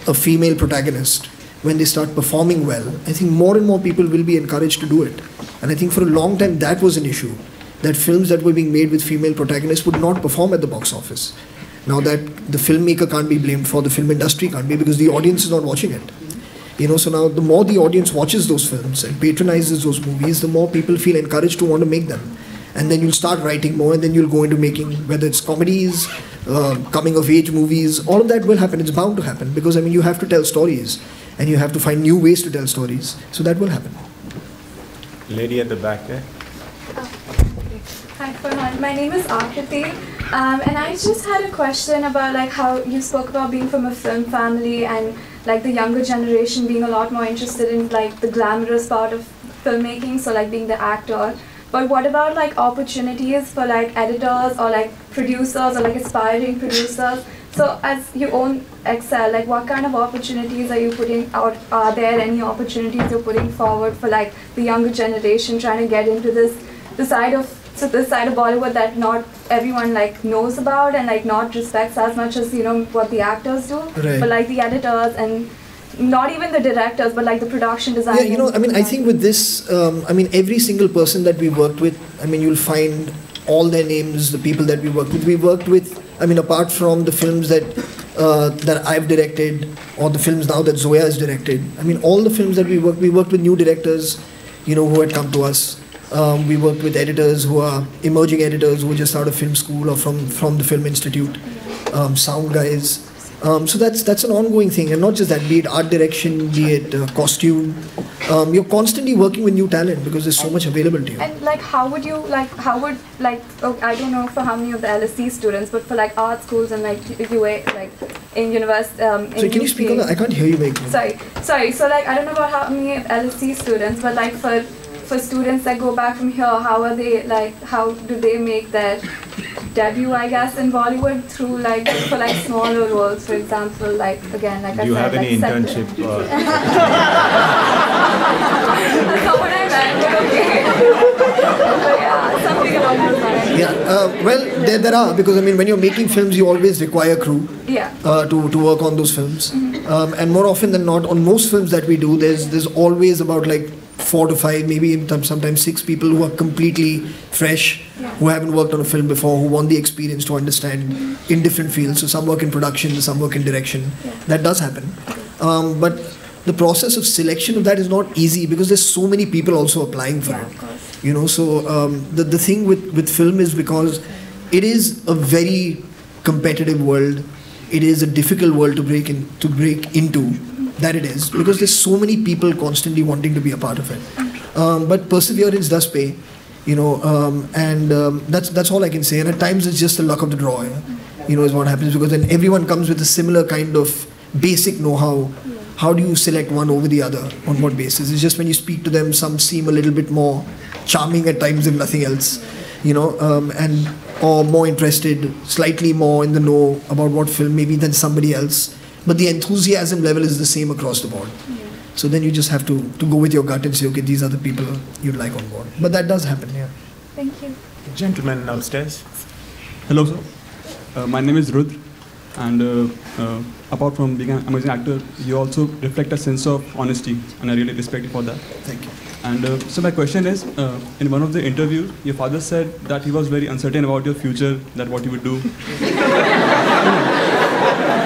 a female protagonist, when they start performing well, I think more and more people will be encouraged to do it. And I think for a long time that was an issue, that films that were being made with female protagonists would not perform at the box office. Now that the filmmaker can't be blamed for, the film industry can't be because the audience is not watching it. You know, so now the more the audience watches those films and patronizes those movies, the more people feel encouraged to want to make them. And then you'll start writing more, and then you'll go into making whether it's comedies, uh, coming of age movies, all of that will happen. It's bound to happen because I mean you have to tell stories, and you have to find new ways to tell stories. So that will happen. Lady at the back there. Hi, Farhan. My name is Akriti, um, and I just had a question about like how you spoke about being from a film family and like the younger generation being a lot more interested in like the glamorous part of filmmaking, so like being the actor. But what about like opportunities for like editors or like producers or like aspiring producers? So as you own Excel, like what kind of opportunities are you putting out? Are there any opportunities you're putting forward for like the younger generation trying to get into this, the side of so this side of Bollywood that not everyone like knows about and like not respects as much as you know what the actors do, Right. but like the editors and not even the directors, but like the production designers. Yeah, you know, I mean, I think with this, um, I mean, every single person that we worked with, I mean, you'll find all their names, the people that we worked with. We worked with, I mean, apart from the films that uh, that I've directed or the films now that Zoya has directed. I mean, all the films that we worked, we worked with new directors, you know, who had come to us. Um, we worked with editors who are emerging editors who are just out of film school or from from the Film Institute, um, sound guys. Um, so that's that's an ongoing thing, and not just that. Be it art direction, be it uh, costume, um, you're constantly working with new talent because there's so much available to you. And like, how would you like? How would like? Oh, I don't know for how many of the LSE students, but for like art schools and like UA, like in university. Um, in So can you speak on that? I can't hear you very clearly. Sorry, sorry. So like, I don't know about how many of LSE students, but like for for students that go back from here, how are they like? How do they make their debut? I guess in Bollywood through like for like smaller roles, for example, like again, like Do I you said, have any like internship? separate- Uh, That's not what I meant, but okay. but yeah, something along those lines. Yeah, uh, well, there, there are because I mean, when you're making films, you always require crew Yeah. uh, to, to work on those films. Um, and more often than not, on most films that we do, there's there's always about like four to five, maybe sometimes six people who are completely fresh, who haven't worked on a film before, who want the experience to understand in different fields. So some work in production, some work in direction. That does happen. Um, but the process of selection of that is not easy because there's so many people also applying for it. You know, so um, the the thing with with film is because it is a very competitive world. It is a difficult world to break in to break into. That it is because there's so many people constantly wanting to be a part of it. Um, but perseverance does pay, you know, um, and um, that's that's all I can say. And at times it's just the luck of the draw. Yeah? you know, is what happens because then everyone comes with a similar kind of basic know-how. How do you select one over the other? On what basis? It's just when you speak to them, some seem a little bit more charming at times, if nothing else, you know, um, and or more interested, slightly more in the know about what film maybe than somebody else. But the enthusiasm level is the same across the board. So then you just have to, to go with your gut and say, okay, these are the people you'd like on board. But that does happen, yeah. Thank you. Gentleman upstairs. Hello, sir. Uh, my name is Rudra, and uh, uh, apart from being an amazing actor, you also reflect a sense of honesty, and I really respect you for that. Thank you. And uh, so my question is, uh, in one of the interviews, your father said that he was very uncertain about your future, that what you would do.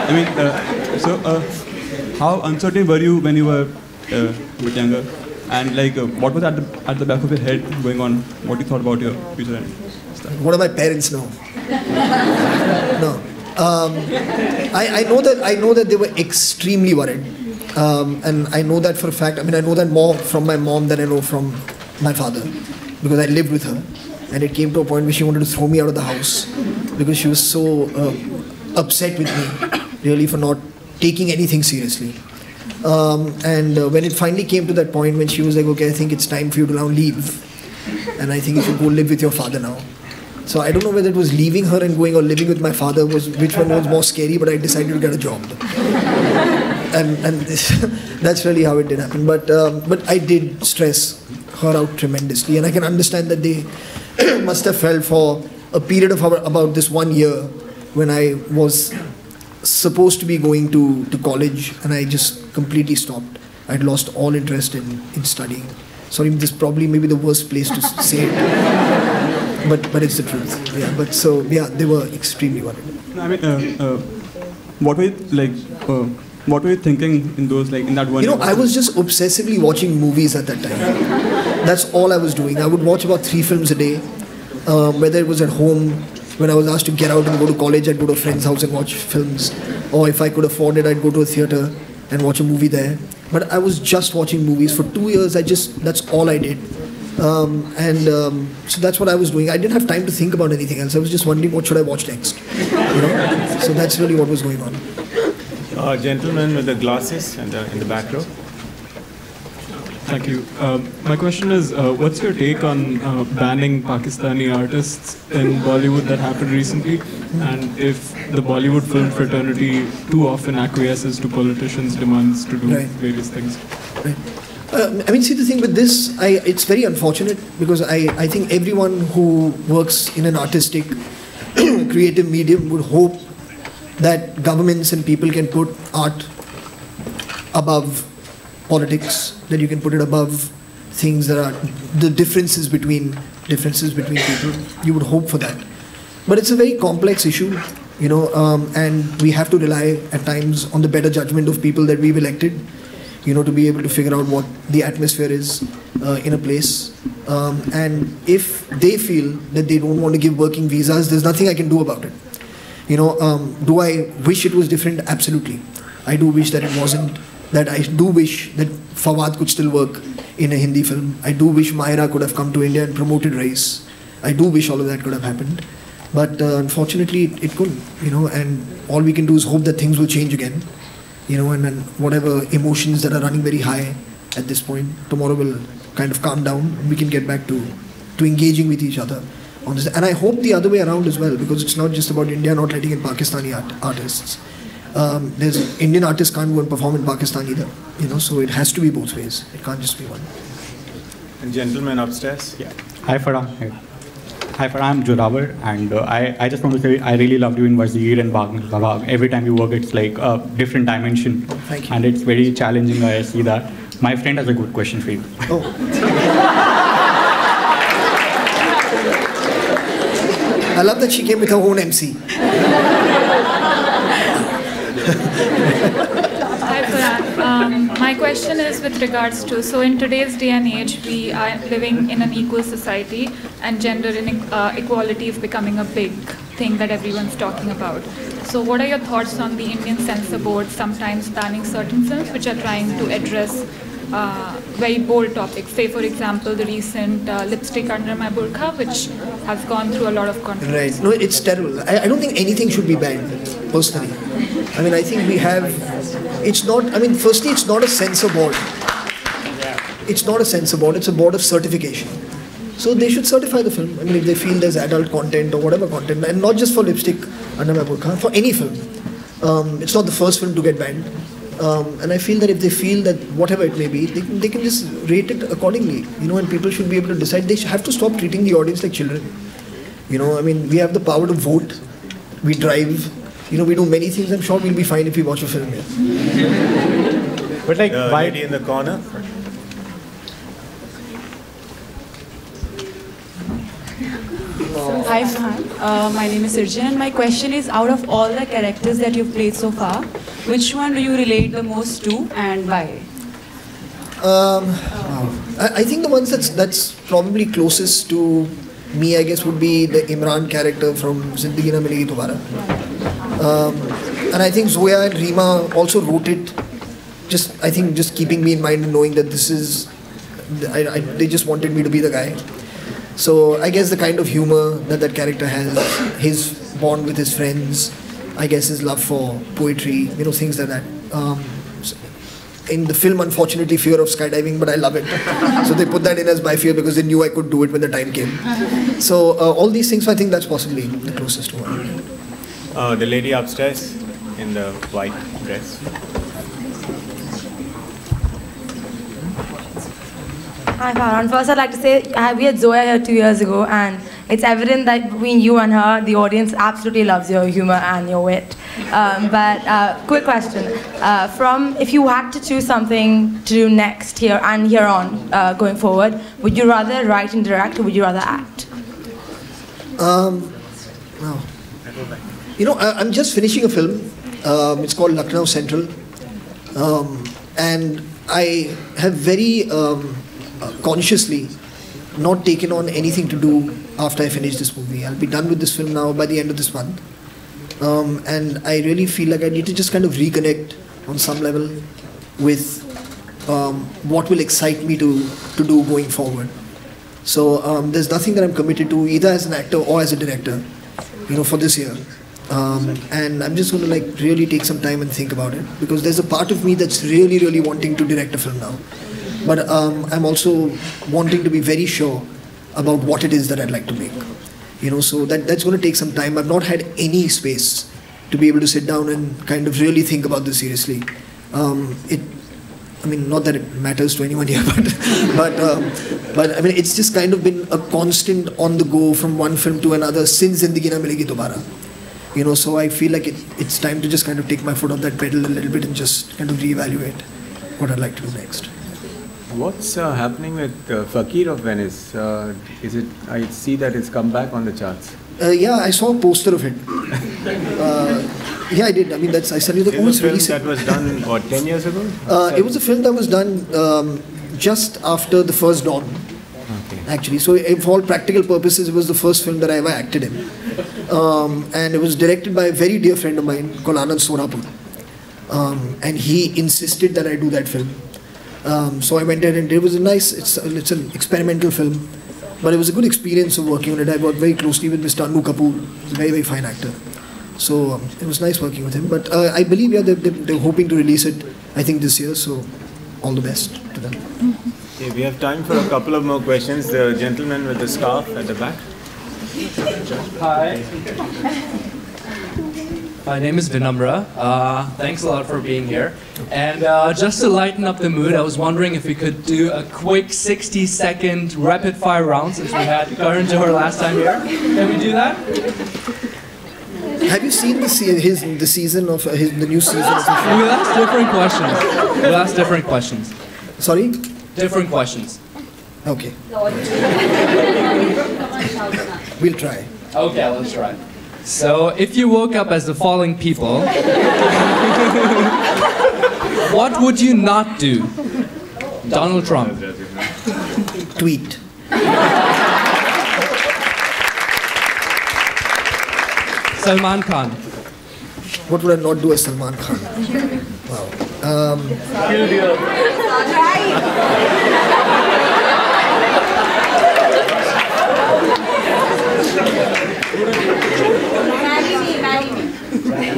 I mean, uh, so uh, how uncertain were you when you were uh, a bit younger? And like, uh, what was at the, at the back of your head going on? What you thought about your future? And stuff? What do my parents know? no. Um, I, I know that I know that they were extremely worried, um, and I know that for a fact. I mean, I know that more from my mom than I know from my father, because I lived with her, and it came to a point where she wanted to throw me out of the house because she was so uh, upset with me, really, for not taking anything seriously. Um, and uh, when it finally came to that point when she was like, okay, I think it's time for you to now leave. And I think you should go live with your father now. So I don't know whether it was leaving her and going or living with my father was which one was more scary, but I decided to get a job. and and this, that's really how it did happen. But um, but I did stress her out tremendously, and I can understand that they must have felt for a period of about, about this one year when I was supposed to be going to, to college and I just completely stopped. I'd lost all interest in, in studying. Sorry, this is probably maybe the worst place to say it. But, but it's the truth. Yeah, but so, yeah, they were extremely worried. I mean, uh, uh, what were you like? Uh, what were you thinking in those like in that one? You know? I was just obsessively watching movies at that time. That's all I was doing. I would watch about three films a day, um, whether it was at home. When I was asked to get out and go to college, I'd go to a friend's house and watch films. Or if I could afford it, I'd go to a theater and watch a movie there. But I was just watching movies for two years. I just that's all I did. Um, and um, so that's what I was doing. I didn't have time to think about anything else. I was just wondering what should I watch next. You know? So that's really what was going on. Uh, gentleman with the glasses and the, in the back row. Thank you. Um, my question is, uh, what's your take on uh, banning Pakistani artists in Bollywood that happened recently? And if the Bollywood film fraternity too often acquiesces to politicians' demands to do Right. various things? Uh, I mean, see, the thing with this, I, it's very unfortunate because I, I think everyone who works in an artistic, creative medium would hope that governments and people can put art above politics, that you can put it above things that are the differences between differences between people. You would hope for that, but it's a very complex issue, you know, um, and we have to rely at times on the better judgment of people that we've elected you know, to be able to figure out what the atmosphere is uh, in a place. Um, and if they feel that they don't want to give working visas, there's nothing I can do about it. You know, um, do I wish it was different? Absolutely. I do wish that it wasn't. That I do wish that Fawad could still work in a Hindi film. I do wish Mahira could have come to India and promoted Raees. I do wish all of that could have happened. But uh, unfortunately, it, it couldn't. You know, and all we can do is hope that things will change again you know, and then whatever emotions that are running very high at this point, tomorrow will kind of calm down and we can get back to, to engaging with each other on this. And I hope the other way around as well, because it's not just about India not letting in Pakistani art, artists. Um, there's Indian artists can't go and perform in Pakistan either, you know, so it has to be both ways. It can't just be one. And gentleman upstairs. Yeah. Hi Farah. Hi Farah, I'm Jodavar and uh, I, I just want to say I really loved you in Wazir and Bagh Bagh. Every time you work it's like a different dimension. Thank you. And it's very challenging, I see that. My friend has a good question for you. Oh. I love that she came with her own MC. Hi, Farhan. Um, my question is with regards to so in today's day and age, we are living in an equal society, and gender ine- uh, equality is becoming a big thing that everyone's talking about. So, what are your thoughts on the Indian censor board sometimes banning certain films which are trying to address uh, very bold topics. Say, for example, the recent uh, lipstick under my burqa, which has gone through a lot of controversy. Right. No, it's terrible. I, I don't think anything should be banned, personally. I mean, I think we have. It's not. I mean, firstly, it's not a censor board. It's not a censor board. It's a board of certification. So they should certify the film. I mean, if they feel there's adult content or whatever content, and not just for lipstick under my burqa, for any film. Um, it's not the first film to get banned. Um, and I feel that if they feel that whatever it may be, they can, they can just rate it accordingly. You know, and people should be able to decide. They have to stop treating the audience like children. You know, I mean, we have the power to vote. We drive. You know, we do many things. I'm sure we'll be fine if we watch a film here. But like, the lady in the corner. Hi, Uh, my name is Sirjan, and my question is: out of all the characters that you've played so far, which one do you relate the most to, and why? Um, I, I think the ones that's that's probably closest to me, I guess, would be the Imran character from Zindagi Na Milegi Dobara. Um, and I think Zoya and Reema also wrote it. Just I think just keeping me in mind and knowing that this is, I, I, they just wanted me to be the guy. So I guess the kind of humor that that character has, his bond with his friends, I guess his love for poetry, you know, things like that. Um, in the film, unfortunately, fear of skydiving, but I love it. so they put that in as my fear because they knew I could do it when the time came. So uh, all these things, I think that's possibly the closest one. Uh, the lady upstairs in the white dress. Hi, Farhan. First, I'd like to say uh, we had Zoya here two years ago, and it's evident that between you and her, the audience absolutely loves your humor and your wit. Um, but uh, quick question: uh, From if you had to choose something to do next here and here on uh, going forward, would you rather write and direct, or would you rather act? Um, wow. You know, I, I'm just finishing a film. Um, it's called Lucknow Central, um, and I have very um, uh, consciously not taken on anything to do after I finish this movie. I'll be done with this film now by the end of this month. Um, and I really feel like I need to just kind of reconnect on some level with um, what will excite me to, to do going forward. So um, there's nothing that I'm committed to either as an actor or as a director, you know, for this year. Um, and I'm just going to like really take some time and think about it because there's a part of me that's really, really wanting to direct a film now. But um, I'm also wanting to be very sure about what it is that I'd like to make. You know, so that, that's going to take some time. I've not had any space to be able to sit down and kind of really think about this seriously. Um, it, I mean, not that it matters to anyone here, but but um, but I mean, it's just kind of been a constant on the go from one film to another since Zindagi Na Milegi Dobara. You know, so I feel like it, it's time to just kind of take my foot off that pedal a little bit and just kind of reevaluate what I'd like to do next. What's uh, happening with uh, Fakir of Venice? Uh, is it? I see that it's come back on the charts. Uh, yeah, I saw a poster of it. Uh, yeah, I did. I mean, that's I said you the It was film releasing. that was done what ten years ago. Uh, it was a film that was done um, just after the first Don. Okay. Actually, so for all practical purposes, it was the first film that I ever acted in, um, and it was directed by a very dear friend of mine called Anand Surapur, um, and he insisted that I do that film. Um, so I went ahead and it was a nice. It's it's an experimental film, but it was a good experience of working on it. I worked very closely with Mr. Annu Kapoor, he's a very very fine actor. So um, it was nice working with him. But uh, I believe yeah, they, they, they're hoping to release it. I think this year. So all the best to them. Okay, we have time for a couple of more questions. The gentleman with the scarf at the back. Hi. My name is Vinamra. Uh, thanks a lot for being here. And uh, just to lighten up the mood, I was wondering if we could do a quick 60 second rapid fire round since we had Karan Johar last time here. Can we do that? Have you seen the se- his the season of uh, his the new season? Of? We'll ask different questions. We'll ask different questions. Sorry? Different questions. Okay. We'll try. Okay, let's try. So, if you woke up as the following people, what would you not do? Donald Trump. Tweet. Salman Khan. What would I not do as Salman Khan? Wow. Um, Kill Bill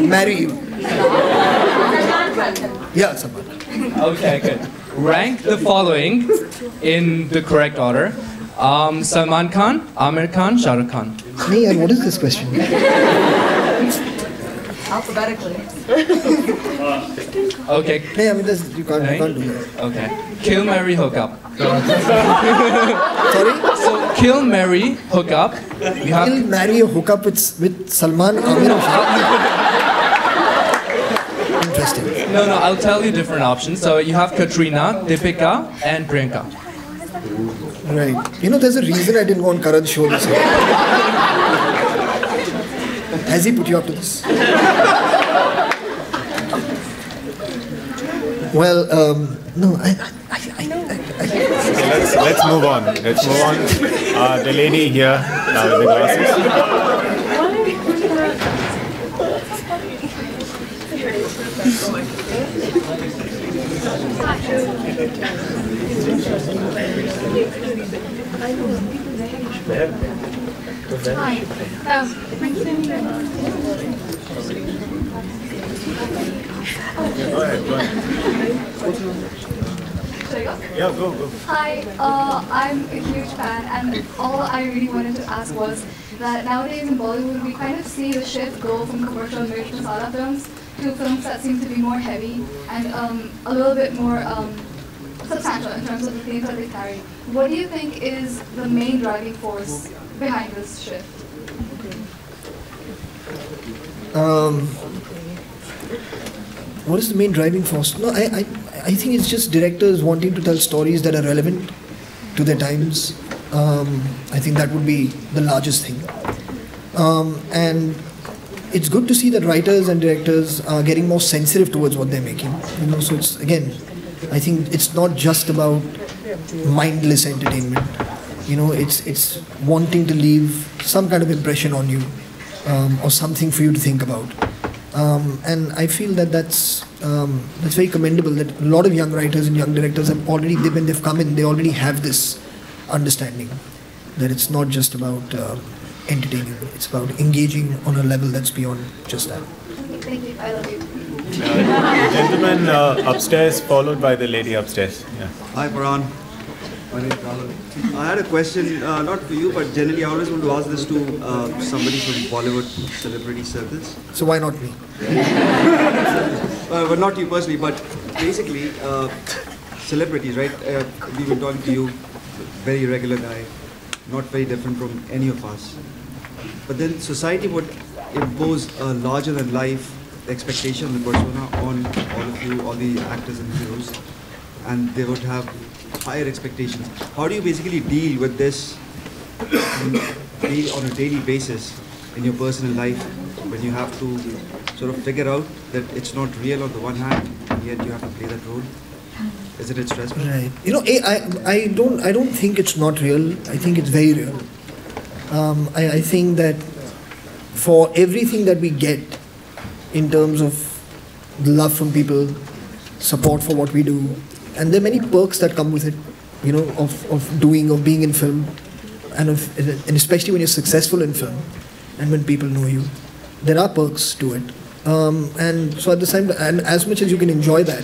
marry you. Yeah, Salman. Okay, good. Rank the following in the correct order. Um, Salman Khan, Aamir Khan, Shah Rukh Khan. Me, and what is this question? Alphabetically. Okay. Hey, I mean, this, you can't, you can't do that. Okay. Kill, marry, hook up. Sorry? So, kill, marry, hook up. You have He'll marry or hook up with, with Salman, Amir, or Shah. Interesting. No, no, I'll tell you different options. So you have Katrina, Deepika, and Priyanka. Right. You know, there's a reason I didn't go on Karan's show this year. Has he put you up to this? Well, um, no, I, I, So let's, let's move on. Let's move on. Uh, the lady here uh, with the glasses. Hi. Um, Go ahead, go ahead. Should I Hi, uh, I'm a huge fan, and all I really wanted to ask was that nowadays in Bollywood, we kind of see the shift go from commercial mirch masala films to films that seem to be more heavy and um, a little bit more um, substantial in terms of the themes that they carry. What do you think is the main driving force behind this shift? Um, what is the main driving force? No, I, I, I think it's just directors wanting to tell stories that are relevant to their times. Um, I think that would be the largest thing. Um, and it's good to see that writers and directors are getting more sensitive towards what they're making. You know, so it's again, I think it's not just about mindless entertainment. You know, it's it's wanting to leave some kind of impression on you, um, or something for you to think about. Um, and I feel that that's um, that's very commendable. That a lot of young writers and young directors have already, when they've come in, they already have this understanding that it's not just about uh, entertaining; it's about engaging on a level that's beyond just that. Thank you. I love you. Uh, gentleman uh, upstairs, followed by the lady upstairs. Yeah. Hi, Farhan. My name is Rahul. I had a question, uh, not for you, but generally I always want to ask this to uh, somebody from Bollywood celebrity circles. So why not me? Uh, but not you personally, but basically, uh, celebrities, right? Uh, we've been talking to you, very regular guy, not very different from any of us. But then society would impose a larger than life expectation, the persona on all of you, all the actors and heroes, and they would have higher expectations. How do you basically deal with this on a daily basis in your personal life when you have to sort of figure out that it's not real on the one hand, yet you have to play that role? Isn't it stressful? Right. You know, I, I, don't I don't think it's not real. I think it's very real. Um, I, I think that for everything that we get in terms of love from people, support for what we do, and there are many perks that come with it, you know, of, of doing, of being in film, and, of, and especially when you're successful in film and when people know you, there are perks to it. Um, and so at the same and as much as you can enjoy that,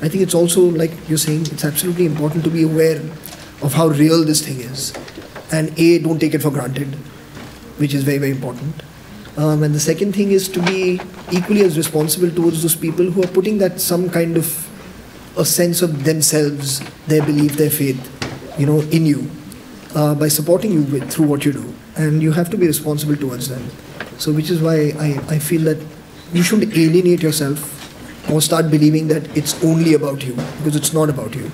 I think it's also like you're saying, it's absolutely important to be aware of how real this thing is, and a don't take it for granted, which is very very important. Um, and the second thing is to be equally as responsible towards those people who are putting that some kind of a sense of themselves, their belief, their faith, you know, in you, uh, by supporting you with, through what you do, and you have to be responsible towards them. So, which is why I, I feel that you shouldn't alienate yourself or start believing that it's only about you because it's not about you.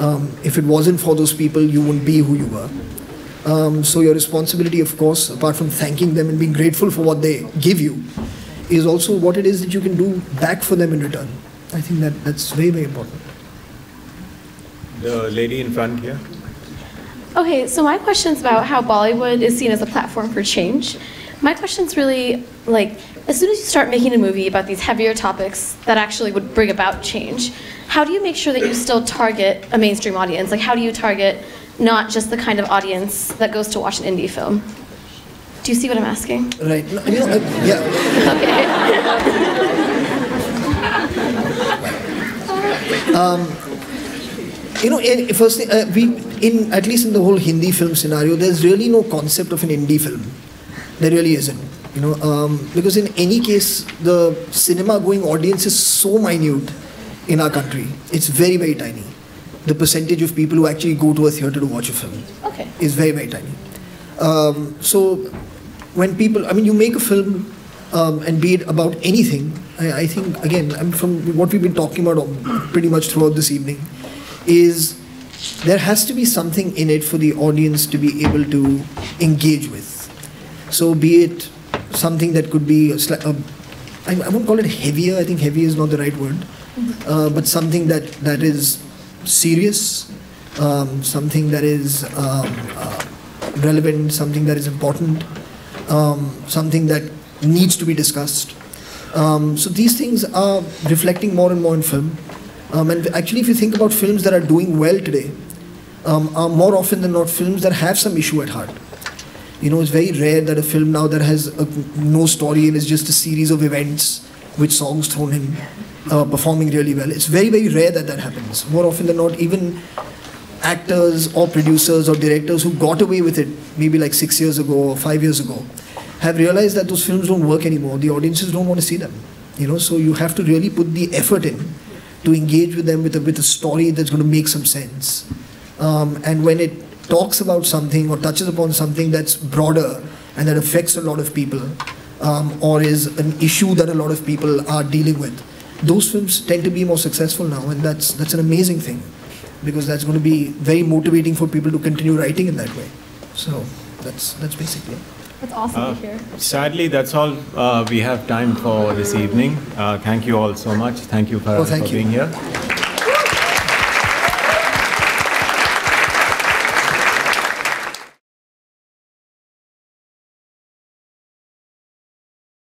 Um, if it wasn't for those people, you wouldn't be who you were. Um, so your responsibility, of course, apart from thanking them and being grateful for what they give you, is also what it is that you can do back for them in return. I think that that's very very important. The lady in front here. Okay, so my question's about how Bollywood is seen as a platform for change. My question's really like, as soon as you start making a movie about these heavier topics that actually would bring about change, how do you make sure that you still target a mainstream audience? Like, how do you target not just the kind of audience that goes to watch an indie film. Do you see what I'm asking? Right. No, you know, yeah. okay. um, you know, eh, firstly, uh, we in at least in the whole Hindi film scenario, there's really no concept of an indie film. There really isn't. You know, um, because in any case, the cinema-going audience is so minute in our country. It's very, very tiny. The percentage of people who actually go to a theater to watch a film Okay. is very, very tiny. Um, so when people, I mean, you make a film um, and be it about anything, I, I think, again, I'm from what we've been talking about pretty much throughout this evening, is there has to be something in it for the audience to be able to engage with. So be it something that could be, a, sli- a, I, I won't call it heavier, I think heavy is not the right word, uh, but something that, that is serious, um, something that is um, uh, relevant, something that is important, um, something that needs to be discussed. Um, so these things are reflecting more and more in film. Um, and actually, if you think about films that are doing well today, are more often than not films that have some issue at heart. You know, it's very rare that a film now that has a, no story and is just a series of events with songs thrown in, uh, performing really well. It's very, very rare that that happens. More often than not, even actors or producers or directors who got away with it maybe like six years ago or five years ago have realized that those films don't work anymore. The audiences don't want to see them. You know, so you have to really put the effort in to engage with them with a, with a story that's going to make some sense. Um, and when it talks about something or touches upon something that's broader and that affects a lot of people, um, or is an issue that a lot of people are dealing with, those films tend to be more successful now, and that's that's an amazing thing, because that's going to be very motivating for people to continue writing in that way. So that's that's basically. it. That's awesome Uh, to hear. Sadly, that's all uh, we have time for this evening. Uh, thank you all so much. Thank you, Farhan, Oh, thank for you. being here.